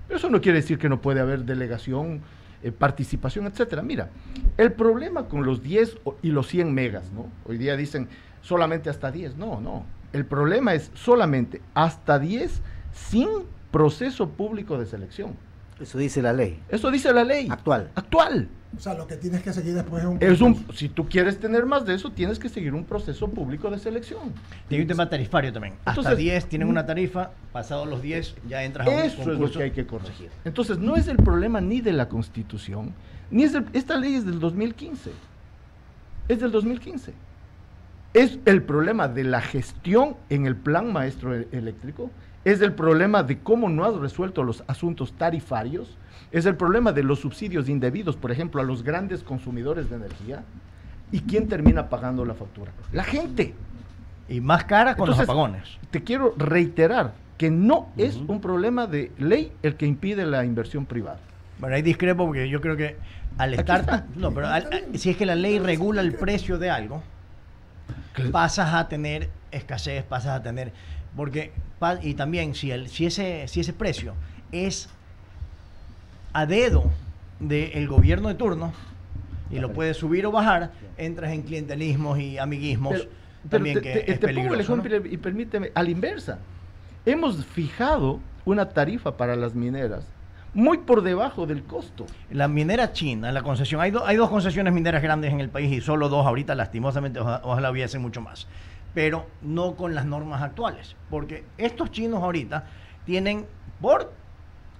Speaker 1: Pero eso no quiere decir que no puede haber delegación, eh, participación, etcétera. Mira, el problema con los 10 y los 100 megas, ¿no? Hoy día dicen solamente hasta 10. No, no. El problema es solamente hasta 10 sin proceso público de selección.
Speaker 3: Eso dice la ley.
Speaker 1: Eso dice la ley.
Speaker 3: Actual.
Speaker 1: Actual.
Speaker 2: O sea, lo que tienes que seguir después es un...
Speaker 1: Es un si tú quieres tener más de eso, tienes que seguir un proceso público de selección.
Speaker 6: Tiene un tema tarifario también. Hasta 10 tienen una tarifa, pasados los 10 ya entras a un
Speaker 1: Eso es lo que hay que corregir. Entonces, no es el problema ni de la Constitución, ni es esta ley es del 2015. Es del 2015. Es el problema de la gestión en el plan maestro e-, eléctrico, es el problema de cómo no has resuelto los asuntos tarifarios, es el problema de los subsidios indebidos, por ejemplo, a los grandes consumidores de energía. ¿Y quién termina pagando la factura? La gente.
Speaker 6: Y más cara con los apagones.
Speaker 1: Te quiero reiterar que no es un problema de ley el que impide la inversión privada.
Speaker 6: Bueno, ahí discrepo porque yo creo que al estar... No, pero si es que la ley regula el precio de algo, pasas a tener escasez, pasas a tener... Porque, y también si, el, si, ese, si ese precio es a dedo del gobierno de turno y lo puedes subir o bajar, entras en clientelismos y amiguismos. también que es pongo el ejemplo
Speaker 1: y permíteme, a la inversa. Hemos fijado una tarifa para las mineras muy por debajo del costo.
Speaker 6: La minera china, la concesión, hay, hay dos concesiones mineras grandes en el país y solo dos ahorita, lastimosamente, ojalá, ojalá hubiesen mucho más, pero no con las normas actuales, porque estos chinos ahorita tienen por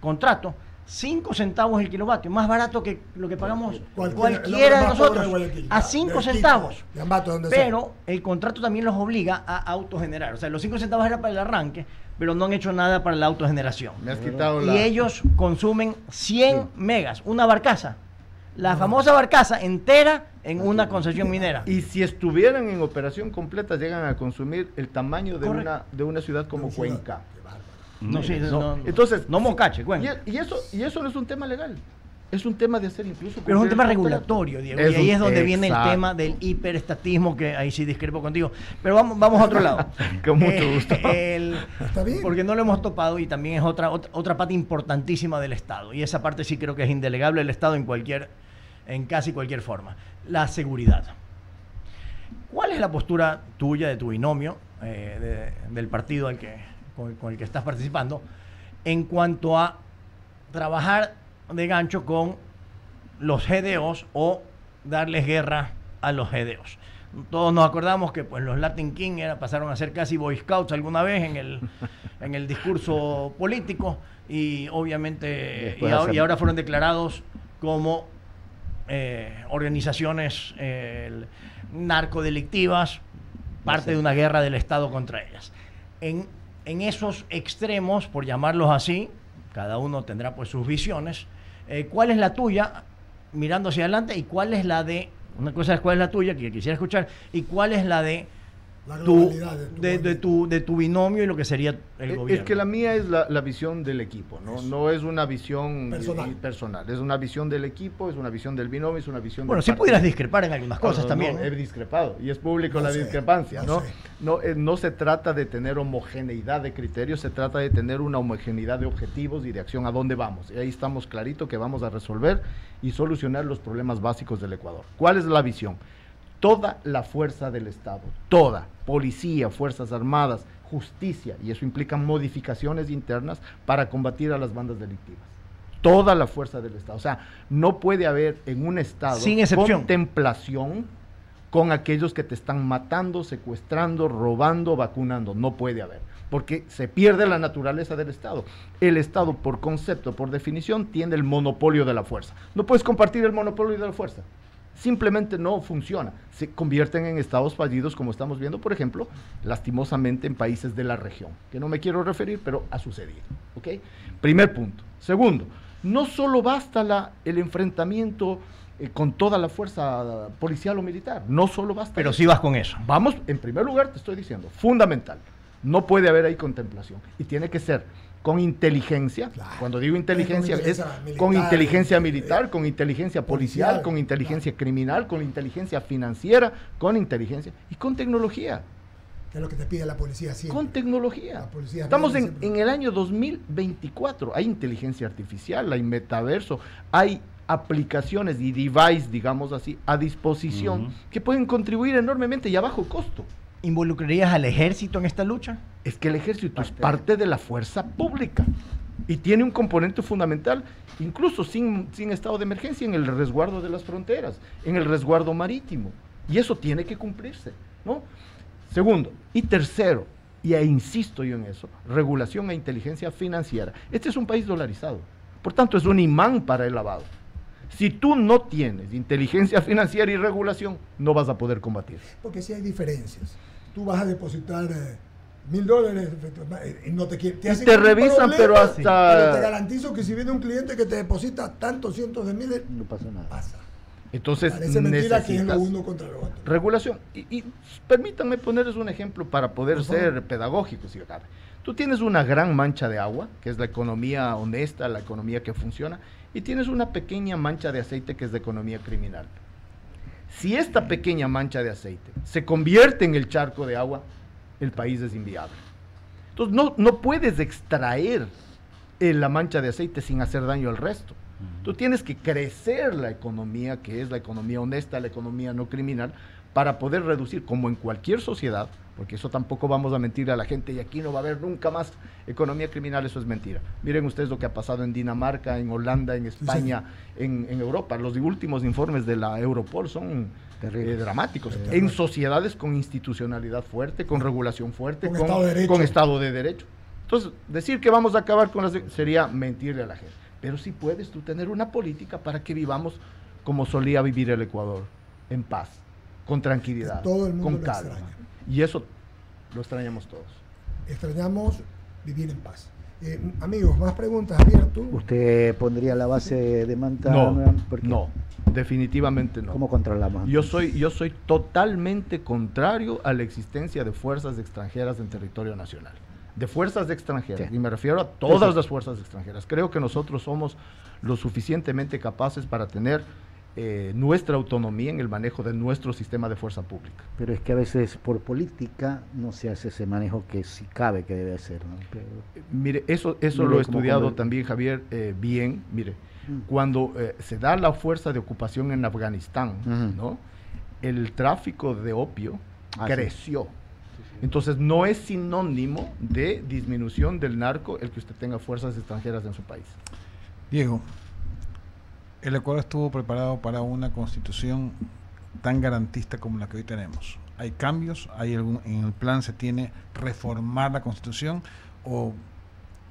Speaker 6: contrato 5 centavos el kilovatio, más barato que lo que pagamos cualquiera, de nosotros, a 5 centavos. pero el contrato también los obliga a autogenerar. O sea, los 5 centavos era para el arranque, pero no han hecho nada para la autogeneración. y ellos consumen 100 megas, una barcaza. La famosa barcaza entera en una concesión minera.
Speaker 1: Y si estuvieran en operación completa, llegan a consumir el tamaño de, una, de una ciudad como Cuenca.
Speaker 6: No, sí, no, Entonces, no mocache,
Speaker 1: y, eso, y eso no es un tema legal. Es un tema de hacer incluso.
Speaker 6: Pero es un tema regulatorio, Diego. y ahí es donde viene el tema del hiperestatismo, que ahí sí discrepo contigo. Pero vamos, vamos a otro lado.
Speaker 1: Con mucho eh, gusto.
Speaker 6: Está bien. Porque no lo hemos topado y también es otra, otra, parte importantísima del Estado. Y esa parte sí creo que es indelegable del Estado en cualquier, en casi cualquier forma. La seguridad. ¿Cuál es la postura tuya, de tu binomio, eh, del partido al que con, el que estás participando, en cuanto a trabajar de gancho con los GDOs o darles guerra a los GDOs. Todos nos acordamos que pues, los Latin King era, pasaron a ser casi Boy Scouts alguna vez en el, en el discurso político y obviamente y, ahora fueron declarados como eh, organizaciones eh, narcodelictivas, parte de una guerra del Estado contra ellas. En en esos extremos, por llamarlos así, cada uno tendrá pues sus visiones, eh, ¿cuál es la tuya mirando hacia adelante y cuál es la de, una cosa es cuál es la tuya que quisiera escuchar y cuál es la de tu, de, tu, de, tu, binomio y lo que sería el gobierno.
Speaker 1: Es que la mía es la, visión del equipo, ¿no? no es una visión personal. es una visión del equipo, es una visión del binomio, es una visión
Speaker 6: Bueno, si pudieras discrepar en algunas cosas también.
Speaker 1: he discrepado y es público la discrepancia, ¿no? no, eh, no se trata de tener homogeneidad de criterios, se trata de tener una homogeneidad de objetivos y de acción a dónde vamos. Y ahí estamos clarito que vamos a resolver y solucionar los problemas básicos del Ecuador. ¿Cuál es la visión? Toda la fuerza del Estado, toda, policía, Fuerzas Armadas, justicia, y eso implica modificaciones internas para combatir a las bandas delictivas toda la fuerza del Estado. O sea, no puede haber en un Estado
Speaker 6: Sin excepción.
Speaker 1: contemplación con aquellos que te están matando, secuestrando, robando, vacunando. No puede haber, porque se pierde la naturaleza del Estado. El Estado, por concepto, por definición, tiene el monopolio de la fuerza. No puedes compartir el monopolio de la fuerza. Simplemente no funciona. Se convierten en estados fallidos, como estamos viendo, por ejemplo, lastimosamente en países de la región, que no me quiero referir, pero ha sucedido. ¿ok? Primer punto. Segundo, no solo basta la, el enfrentamiento eh, con toda la fuerza policial o militar, no solo basta.
Speaker 6: Pero sí vas con eso.
Speaker 1: Vamos, en primer lugar, te estoy diciendo, fundamental. No puede haber ahí contemplación. Y tiene que ser con inteligencia. Cuando digo inteligencia, es con inteligencia militar, con inteligencia policial, con inteligencia criminal, con inteligencia financiera, con inteligencia y con tecnología
Speaker 2: es lo que te pide la policía siempre.
Speaker 1: Con tecnología. Estamos en, en, el año 2024. Hay inteligencia artificial, hay metaverso, hay aplicaciones y device, digamos así, a disposición que pueden contribuir enormemente y a bajo costo.
Speaker 6: ¿Involucrarías al ejército en esta lucha?
Speaker 1: Es que el ejército es parte de la fuerza pública y tiene un componente fundamental, incluso sin, sin estado de emergencia, en el resguardo de las fronteras, en el resguardo marítimo. Y eso tiene que cumplirse, ¿no? Segundo. Y tercero, y insisto yo en eso, regulación e inteligencia financiera. Este es un país dolarizado. Por tanto, es un imán para el lavado. Si tú no tienes inteligencia financiera y regulación, no vas a poder combatir.
Speaker 2: Porque si hay diferencias. Tú vas a depositar eh, mil dólares y no te quieren.
Speaker 1: Te, te revisan, pero hasta.
Speaker 2: Pero te garantizo que si viene un cliente que te deposita tantos cientos de miles,
Speaker 3: no pasa nada.
Speaker 2: Pasa.
Speaker 1: Entonces, Parece
Speaker 2: mentira que es lo uno contra lo otro.
Speaker 1: Regulación. Y, permítanme ponerles un ejemplo para poder ser pedagógico, si. Tú tienes una gran mancha de agua, que es la economía honesta, la economía que funciona, y tienes una pequeña mancha de aceite, que es la economía criminal. Si esta pequeña mancha de aceite se convierte en el charco de agua, el país es inviable. Entonces, no, no puedes extraer la mancha de aceite sin hacer daño al resto. Tú tienes que crecer la economía, que es la economía honesta, la economía no criminal, para poder reducir, como en cualquier sociedad, porque eso tampoco vamos a mentir a la gente y aquí no va a haber nunca más economía criminal, eso es mentira. Miren ustedes lo que ha pasado en Dinamarca, en Holanda, en España, En, Europa. Los últimos informes de la Europol son eh, dramáticos. En sociedades con institucionalidad fuerte, con regulación fuerte, con, con, estado, de derecho. Entonces, decir que vamos a acabar con las... sería mentirle a la gente. Pero sí puedes tú tener una política para que vivamos como solía vivir el Ecuador, en paz, con tranquilidad, con calma. Y eso lo extrañamos todos.
Speaker 2: Extrañamos vivir en paz. Eh, amigos, más preguntas, abiertas.
Speaker 3: ¿Usted pondría la base de Manta?
Speaker 1: No, no, definitivamente no.
Speaker 3: ¿Cómo controlamos?
Speaker 1: Yo soy, yo soy totalmente contrario a la existencia de fuerzas extranjeras en territorio nacional de fuerzas extranjeras, y me refiero a todas las fuerzas extranjeras. Creo que nosotros somos lo suficientemente capaces para tener eh, nuestra autonomía en el manejo de nuestro sistema de fuerza pública.
Speaker 3: Pero es que a veces por política no se hace ese manejo que sí cabe que debe hacer.
Speaker 1: Eh, mire, eso, eso lo he estudiado también, Javier, eh, bien. Mire, mm. cuando se da la fuerza de ocupación en Afganistán, ¿no? el tráfico de opio ah, creció. Entonces no es sinónimo de disminución del narco el que usted tenga fuerzas extranjeras en su país.
Speaker 4: Diego, el Ecuador estuvo preparado para una constitución tan garantista como la que hoy tenemos. ¿Hay cambios? ¿Hay algún, en el plan se tiene reformar la constitución o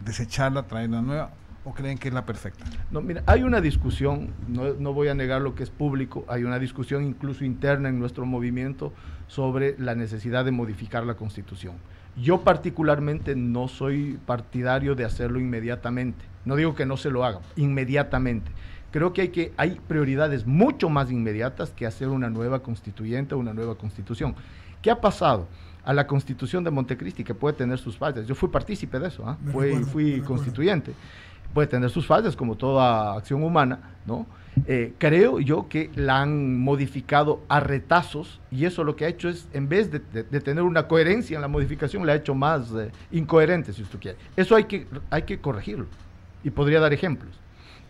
Speaker 4: desecharla, traer una nueva? ¿O creen que es la perfecta?
Speaker 1: No, mira, hay una discusión, no, no, voy a negar lo que es público, hay una discusión incluso interna en nuestro movimiento sobre la necesidad de modificar la constitución. Yo particularmente no soy partidario de hacerlo inmediatamente. No digo que no se lo haga, inmediatamente. Creo que hay, que hay prioridades mucho más inmediatas que hacer una nueva constituyente o una nueva constitución. ¿Qué ha pasado? a la constitución de Montecristi, que puede tener sus fallas. Yo fui partícipe de eso, ¿ah? fui, fui constituyente puede tener sus fallas como toda acción humana, ¿no? Eh, creo yo que la han modificado a retazos y eso lo que ha hecho es, en vez de, tener una coherencia en la modificación, la ha hecho más eh, incoherente, si usted quiere. Eso hay que, hay que corregirlo y podría dar ejemplos.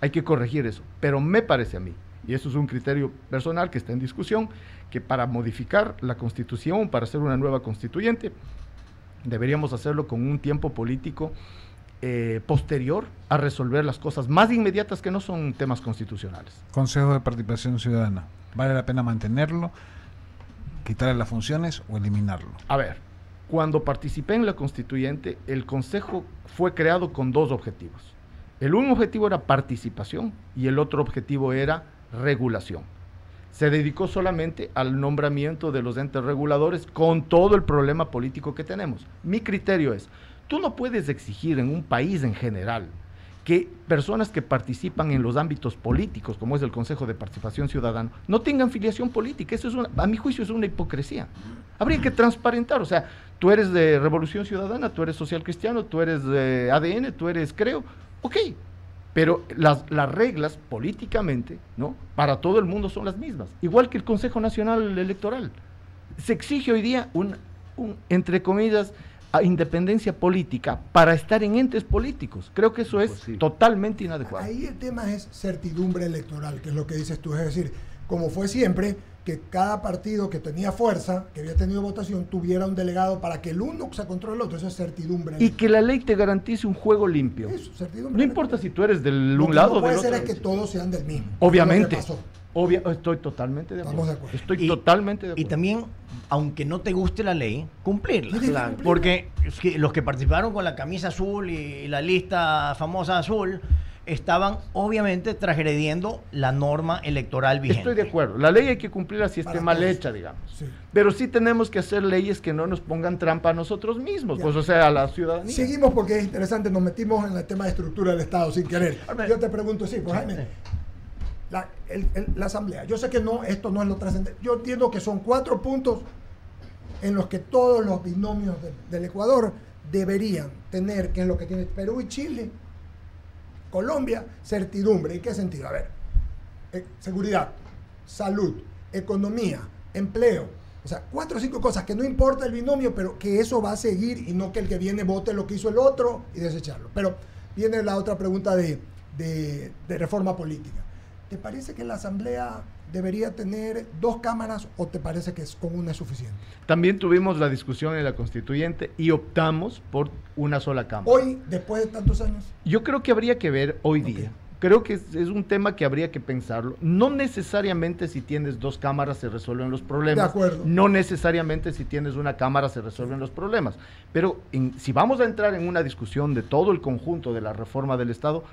Speaker 1: Hay que corregir eso, pero me parece a mí, y eso es un criterio personal que está en discusión, que para modificar la constitución, para hacer una nueva constituyente, deberíamos hacerlo con un tiempo político eh, posterior a resolver las cosas más inmediatas que no son temas constitucionales.
Speaker 4: Consejo de Participación Ciudadana, ¿vale la pena mantenerlo, quitarle las funciones o eliminarlo?
Speaker 1: A ver, cuando participé en la constituyente, el Consejo fue creado con dos objetivos. El un objetivo era participación y el otro objetivo era regulación. Se dedicó solamente al nombramiento de los entes reguladores con todo el problema político que tenemos. Mi criterio es, Tú no puedes exigir en un país en general que personas que participan en los ámbitos políticos, como es el Consejo de Participación Ciudadana, no tengan filiación política. Eso es a mi juicio es una hipocresía. Habría que transparentar, o sea, tú eres de Revolución Ciudadana, tú eres social cristiano, tú eres de ADN, tú eres creo, ok, pero las, las reglas políticamente, ¿no? Para todo el mundo son las mismas, igual que el Consejo Nacional Electoral. Se exige hoy día un, un entre comillas, independencia política para estar en entes políticos. Creo que eso es totalmente inadecuado.
Speaker 2: Ahí el tema es certidumbre electoral, que es lo que dices tú, es decir, como fue siempre, que cada partido que tenía fuerza, que había tenido votación, tuviera un delegado para que el uno se controle el otro. Eso es certidumbre.
Speaker 1: Y que la ley te garantice un juego limpio. Eso, certidumbre. No importa si tú eres del un lado o
Speaker 2: del otro. puede ser es que todos sean del mismo.
Speaker 1: Obviamente. Obvia, estoy totalmente de acuerdo. Estoy totalmente de acuerdo.
Speaker 6: Y también, aunque no te guste la ley, cumplirla. Porque los que participaron con la camisa azul y la lista famosa azul estaban obviamente transgrediendo la norma electoral vigente.
Speaker 1: Estoy de acuerdo. La ley hay que cumplirla si esté mal hecha, digamos. Pero sí tenemos que hacer leyes que no nos pongan trampa a nosotros mismos, pues o sea, a la ciudadanía.
Speaker 2: Seguimos porque es interesante, nos metimos en el tema de estructura del Estado sin querer. Yo te pregunto, sí, pues Jaime, la, la, asamblea. Yo sé que no, esto no es lo trascendente. Yo entiendo que son cuatro puntos en los que todos los binomios del Ecuador deberían tener, que es lo que tiene Perú y Chile, Colombia, certidumbre. ¿En qué sentido? A ver, eh, seguridad, salud, economía, empleo. O sea, cuatro o cinco cosas que no importa el binomio, pero que eso va a seguir y no que el que viene vote lo que hizo el otro y desecharlo. Pero viene la otra pregunta de, de reforma política. ¿Te parece que la Asamblea debería tener dos cámaras o te parece que es con una es suficiente?
Speaker 1: También tuvimos la discusión en la constituyente y optamos por una sola cámara.
Speaker 2: Hoy, después de tantos años.
Speaker 1: Yo creo que habría que ver hoy día. Creo que es, un tema que habría que pensarlo. No necesariamente si tienes dos cámaras se resuelven los problemas.
Speaker 2: De acuerdo.
Speaker 1: No necesariamente si tienes una cámara se resuelven los problemas. Pero si vamos a entrar en una discusión de todo el conjunto de la reforma del Estado,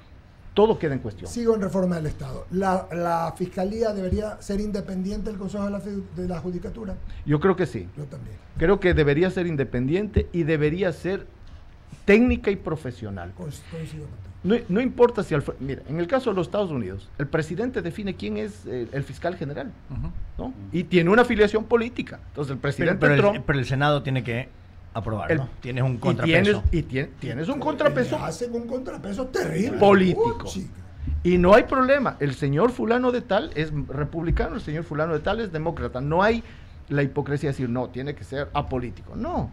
Speaker 1: todo queda en cuestión.
Speaker 2: Sigo en reforma del Estado. ¿La, Fiscalía debería ser independiente del Consejo de la, Judicatura?
Speaker 1: Yo creo que sí.
Speaker 2: Yo también.
Speaker 1: Creo que debería ser independiente y debería ser técnica y profesional. No, no, importa si... mira, en el caso de los Estados Unidos, el presidente define quién es eh, el fiscal general, ¿no? Y tiene una afiliación política. Entonces el presidente
Speaker 6: pero, pero el Senado tiene que aprobar, ¿no? Tienes un contrapeso.
Speaker 1: Y tienes, y tienes un contrapeso.
Speaker 2: Hacen un contrapeso terrible.
Speaker 1: Político. y no hay problema. El señor fulano de tal es republicano, el señor fulano de tal es demócrata. No hay la hipocresía de decir, no, tiene que ser apolítico. No.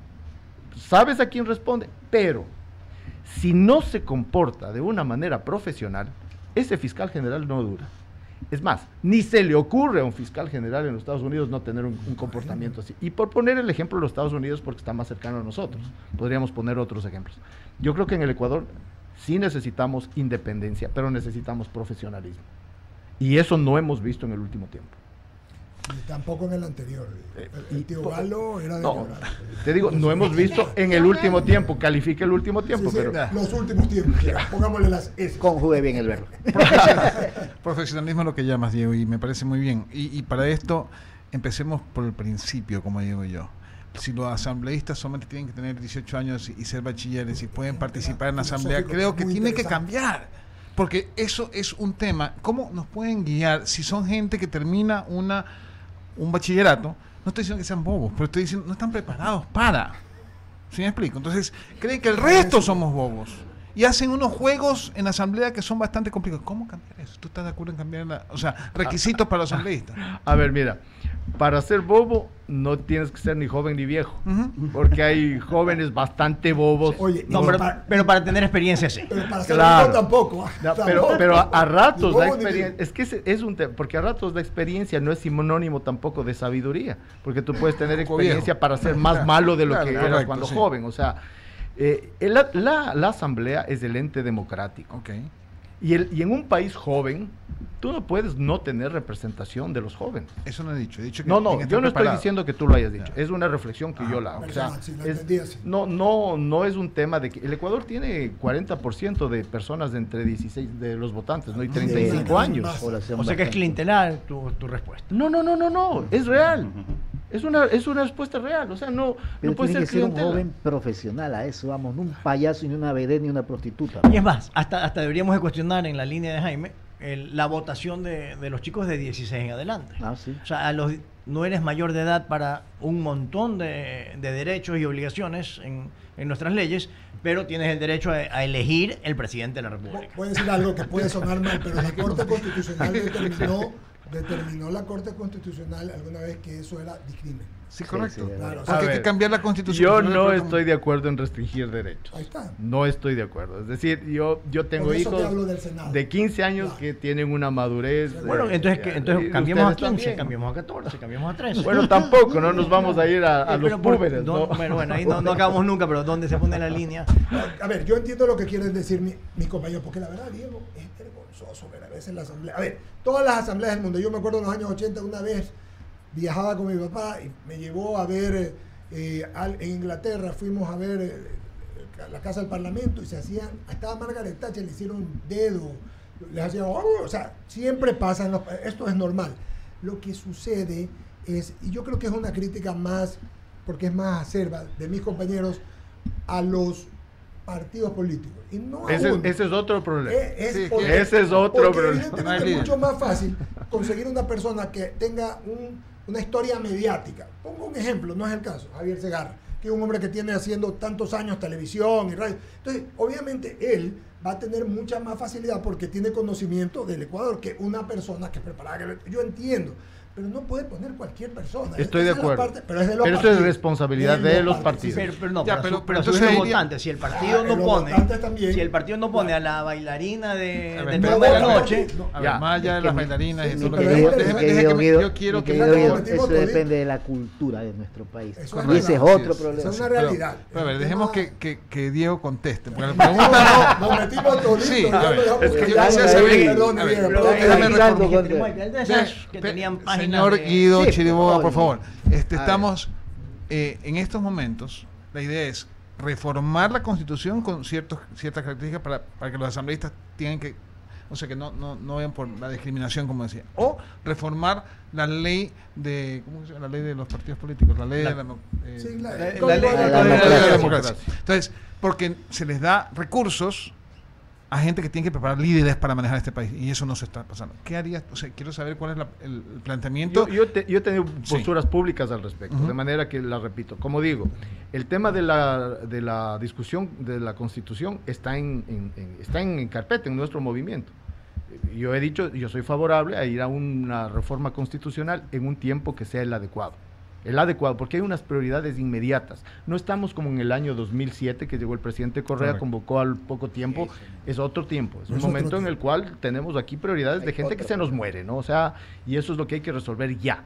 Speaker 1: Sabes a quién responde, pero si no se comporta de una manera profesional, ese fiscal general no dura. Es más, ni se le ocurre a un fiscal general en los Estados Unidos no tener un, comportamiento así. Y por poner el ejemplo de los Estados Unidos, porque está más cercano a nosotros, podríamos poner otros ejemplos. Yo creo que en el Ecuador sí necesitamos independencia, pero necesitamos profesionalismo. Y eso no hemos visto en el último tiempo.
Speaker 2: Tampoco en el anterior. Eh, el, tío Galo era de no,
Speaker 1: Te digo, no hemos visto en el último tiempo. Califique el último tiempo. pero...
Speaker 2: Los últimos tiempos. Pongámosle las S.
Speaker 3: Conjugue bien el verbo.
Speaker 4: Profesionalismo es lo que llamas, Diego, y me parece muy bien. Y, para esto, empecemos por el principio, como digo yo si los asambleístas solamente tienen que tener 18 años y ser bachilleres y pueden participar en la asamblea, creo que tiene que cambiar. Porque eso es un tema. ¿Cómo nos pueden guiar si son gente que termina una un bachillerato, no estoy diciendo que sean bobos, pero estoy diciendo no están preparados para. ¿Sí me explico? Entonces, creen que el resto somos bobos. Y hacen unos juegos en la asamblea que son bastante complicados. ¿Cómo cambiar eso? ¿Tú estás de acuerdo en cambiar la, o sea, requisitos para los asambleístas?
Speaker 1: A ver, mira, para ser bobo no tienes que ser ni joven ni viejo, porque hay jóvenes bastante bobos.
Speaker 6: Oye, no, pero, para, tener experiencia sí.
Speaker 2: Pero para ser claro. tampoco.
Speaker 1: Ah, pero, pero a, ratos la experiencia, es que es, un tema, porque a ratos la experiencia no es sinónimo tampoco de sabiduría, porque tú puedes tener experiencia para ser más malo de lo que eras cuando joven, o sea, eh, la, la, asamblea es el ente democrático.
Speaker 4: Okay.
Speaker 1: Y, el, y en un país joven, tú no puedes no tener representación de los jóvenes.
Speaker 4: Eso no he dicho. He dicho
Speaker 1: que no, no, yo no estoy diciendo que tú lo hayas dicho. Es una reflexión que yo la hago. O sea, no, no, no es un tema de que el Ecuador tiene 40% de personas de entre 16 de los votantes, no y 35 años.
Speaker 6: O sea que es clientelar tu, tu respuesta.
Speaker 1: No, no, no, no, no, es real. Es una, es una respuesta real, o sea, no, no puede ser,
Speaker 3: que ser un joven profesional a eso, vamos, no un payaso, ni una vedette, ni una prostituta.
Speaker 6: Y es más, hasta, hasta deberíamos de cuestionar en la línea de Jaime la votación de, los chicos de 16 en adelante.
Speaker 3: Ah, sí.
Speaker 6: O sea, a los, no eres mayor de edad para un montón de, derechos y obligaciones en, en, nuestras leyes, pero tienes el derecho a, elegir el presidente de la República.
Speaker 2: Puede decir algo que puede sonar mal, pero la Corte Constitucional determinó determinó la Corte Constitucional alguna vez que eso era discrimen.
Speaker 4: Sí, correcto. hay que cambiar la constitución.
Speaker 1: Yo no estoy de acuerdo en restringir derechos. Ahí está. No estoy de acuerdo. Es decir, yo, yo tengo hijos de 15 años que tienen una madurez.
Speaker 6: Bueno, entonces, entonces cambiamos a 15, cambiamos a 14, cambiamos a 13.
Speaker 1: Bueno, tampoco, no nos vamos a ir a, los púberes.
Speaker 6: ¿no? Bueno, bueno, ahí no, no, acabamos nunca, pero ¿dónde se pone la línea?
Speaker 2: A ver, yo entiendo lo que quieren decir mi, mi compañero, porque la verdad, Diego, es vergonzoso ver a veces la. A ver, todas las asambleas del mundo, yo me acuerdo en los años 80 una vez viajaba con mi papá y me llevó a ver eh, en Inglaterra, fuimos a ver eh, la Casa del Parlamento y se hacían, estaba Margaret Thatcher, le hicieron dedo, les hacían, oh", o sea, siempre pasa, esto es normal. Lo que sucede es, y yo creo que es una crítica más, porque es más acerba de mis compañeros, a los partidos políticos. Y no
Speaker 1: ese, ese, es otro problema. ese es otro problema.
Speaker 2: Es mucho más fácil conseguir una persona que tenga un una historia mediática. Pongo un ejemplo, no es el caso, Javier Segarra, que es un hombre que tiene haciendo tantos años televisión y radio. Entonces, obviamente él va a tener mucha más facilidad porque tiene conocimiento del Ecuador que una persona que preparada. Yo entiendo, pero no puede poner cualquier persona.
Speaker 1: Estoy de acuerdo. pero, es eso es responsabilidad de, los partidos.
Speaker 6: Pero, no, pero, pero, entonces votantes, si el partido no pone, si el partido no pone a la bailarina de, del programa de la noche,
Speaker 4: más allá de las bailarinas,
Speaker 3: yo quiero que eso depende de la cultura de nuestro país. Y ese es otro problema.
Speaker 2: Es una realidad.
Speaker 4: a ver, dejemos que, que, que Diego conteste, porque la pregunta no. Nos metimos toditos. Sí, es que yo decía Perdón, que tenían páginas Señor Guido Chiriboga, por favor. Este, estamos eh, en estos momentos, la idea es reformar la constitución con ciertos, ciertas características para, para que los asambleístas tengan que o sea que no, no, no vayan por la discriminación como decía. O reformar la ley de ¿cómo se llama? la ley de los partidos políticos la ley de la, eh, sí, la, ley de la democracia. Entonces porque se les da recursos a gente que tiene que preparar líderes para manejar este país y eso no se está pasando. ¿Qué harías? O sea, quiero saber cuál es el planteamiento.
Speaker 1: Yo, yo, he tenido posturas públicas al respecto, de manera que la repito. Como digo, el tema de la, de la discusión de la Constitución está en, está en carpeta en nuestro movimiento. Yo he dicho, yo soy favorable a ir a una reforma constitucional en un tiempo que sea el adecuado el adecuado, porque hay unas prioridades inmediatas. No estamos como en el año 2007 que llegó el presidente Correa, convocó al poco tiempo, es otro tiempo, es un momento en el cual tenemos aquí prioridades de gente que se nos muere, ¿no? O sea, y eso es lo que hay que resolver ya.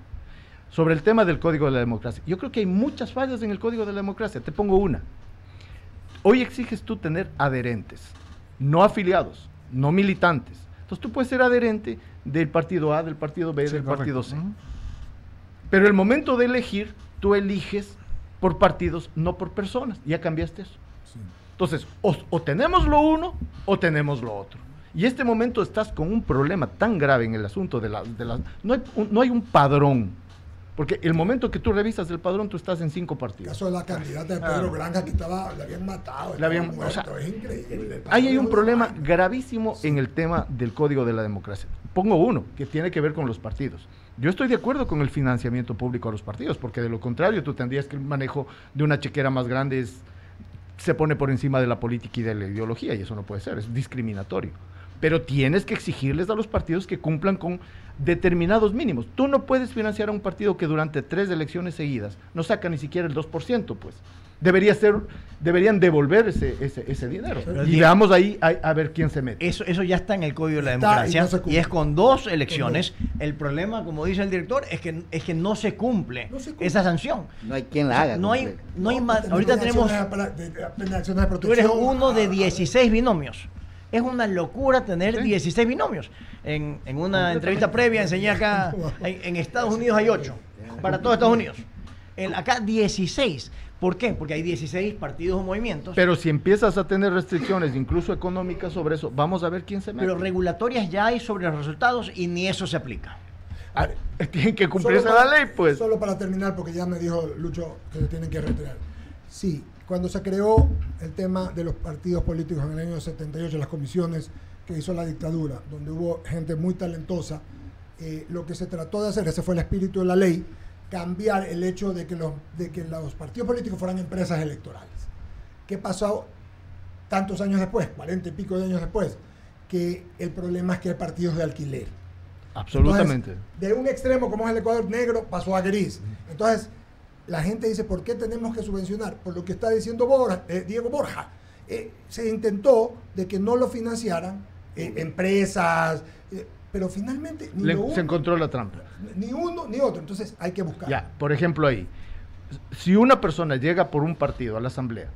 Speaker 1: Sobre el tema del Código de la Democracia, yo creo que hay muchas fallas en el Código de la Democracia, te pongo una. Hoy exiges tú tener adherentes, no afiliados, no militantes. Entonces tú puedes ser adherente del partido A, del partido B, del partido C. Pero el momento de elegir, tú eliges por partidos, no por personas. Ya cambiaste eso. Entonces, o, tenemos lo uno o tenemos lo otro. Y este momento estás con un problema tan grave en el asunto de las... De no, hay un, no hay un padrón. Porque el momento que tú revisas el padrón, tú estás en cinco partidos.
Speaker 2: Caso de la candidata de Pedro Granja que estaba, la habían matado.
Speaker 1: La habían, es increíble. Ahí hay un problema gravísimo en el tema del Código de la Democracia. Pongo uno, que tiene que ver con los partidos. Yo estoy de acuerdo con el financiamiento público a los partidos, porque de lo contrario tú tendrías que el manejo de una chequera más grande se pone por encima de la política y de la ideología, y eso no puede ser, es discriminatorio. Pero tienes que exigirles a los partidos que cumplan con determinados mínimos. Tú no puedes financiar a un partido que durante tres elecciones seguidas no saca ni siquiera el 2%, pues debería ser, deberían devolver ese, ese, dinero. y veamos ahí a, ver quién se mete.
Speaker 6: Eso, eso ya está en el código de la democracia y, es con dos elecciones. El problema, como dice el director, es que es que no se cumple, esa sanción.
Speaker 3: No hay quien la haga.
Speaker 6: No hay, no hay más. Ahorita tenemos. Tú eres uno de 16 binomios. Es una locura tener 16 binomios. En, en una entrevista previa enseñé acá, en, Estados Unidos hay 8, para todos Estados Unidos. En, acá 16. ¿Por qué? Porque hay 16 partidos o movimientos.
Speaker 1: Pero si empiezas a tener restricciones, incluso económicas sobre eso, vamos a ver quién se mete.
Speaker 6: Pero regulatorias ya hay sobre los resultados y ni eso se aplica.
Speaker 1: Ah, tienen que cumplirse la ley, pues.
Speaker 2: Solo para terminar, porque ya me dijo Lucho que se tienen que retirar. Sí, cuando se creó el tema de los partidos políticos en el año 78, las comisiones que hizo la dictadura, donde hubo gente muy talentosa, eh, lo que se trató de hacer, ese fue el espíritu de la ley, cambiar el hecho de que, los, de que los partidos políticos fueran empresas electorales. ¿Qué pasó tantos años después, cuarenta y pico de años después? Que el problema es que hay partidos de alquiler.
Speaker 1: Absolutamente.
Speaker 2: de un extremo como es el Ecuador negro pasó a gris. Entonces, la gente dice, ¿por qué tenemos que subvencionar? Por lo que está diciendo eh, Diego Borja. Eh, se intentó de que no lo financiaran eh, empresas, pero finalmente
Speaker 1: se encontró la trampa.
Speaker 2: Ni uno ni otro, entonces hay que buscar.
Speaker 1: Ya, por ejemplo ahí, si una persona llega por un partido a la asamblea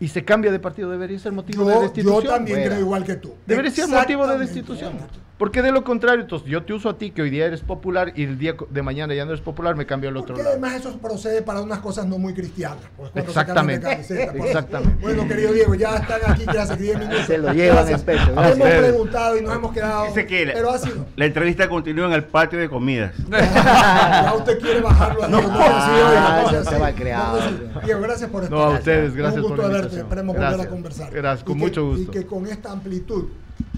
Speaker 1: y se cambia de partido, debería ser motivo de destitución.
Speaker 2: Yo también creo igual que tú.
Speaker 1: Debería ser motivo de destitución. Porque de lo contrario, entonces yo te uso a ti que hoy día eres popular y el día de mañana ya no eres popular, me cambio al otro lado.
Speaker 2: además eso procede para unas cosas no muy cristianas.
Speaker 1: Pues, Exactamente. Exactamente.
Speaker 2: Bueno, querido Diego, ya están aquí ya hace 10 minutos.
Speaker 3: Se lo llevan en pecho.
Speaker 2: Hemos preguntado y nos hemos quedado.
Speaker 5: Dice que pero ha sido. La entrevista continúa en el patio de comidas.
Speaker 2: ya usted quiere bajarlo a
Speaker 3: no, no, no, se va a crear.
Speaker 2: Diego, gracias por estar.
Speaker 1: No, a ustedes, gracias
Speaker 2: por Un gusto verte. Esperemos volver a conversar.
Speaker 1: Gracias, con mucho gusto.
Speaker 2: Y que con esta amplitud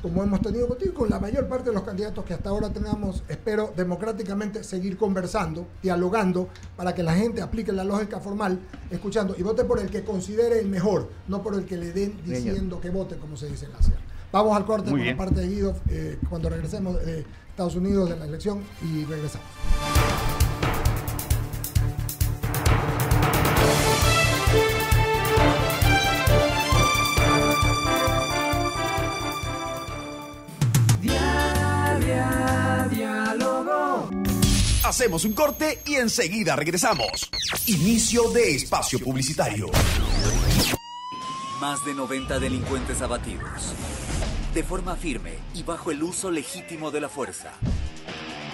Speaker 2: como hemos tenido contigo, con la mayor parte de los candidatos que hasta ahora tenemos, espero democráticamente seguir conversando, dialogando, para que la gente aplique la lógica formal, escuchando y vote por el que considere el mejor, no por el que le den diciendo que vote, como se dice en la sierra. Vamos al corte con la parte de Guido eh, cuando regresemos de Estados Unidos de la elección y regresamos.
Speaker 7: Hacemos un corte y enseguida regresamos. Inicio de espacio publicitario.
Speaker 8: Más de 90 delincuentes abatidos. De forma firme y bajo el uso legítimo de la fuerza.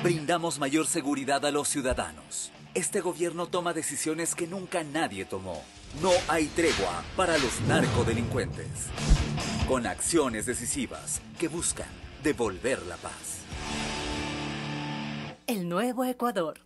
Speaker 8: Brindamos mayor seguridad a los ciudadanos. Este gobierno toma decisiones que nunca nadie tomó. No hay tregua para los narcodelincuentes. Con acciones decisivas que buscan devolver la paz.
Speaker 9: El nuevo Ecuador.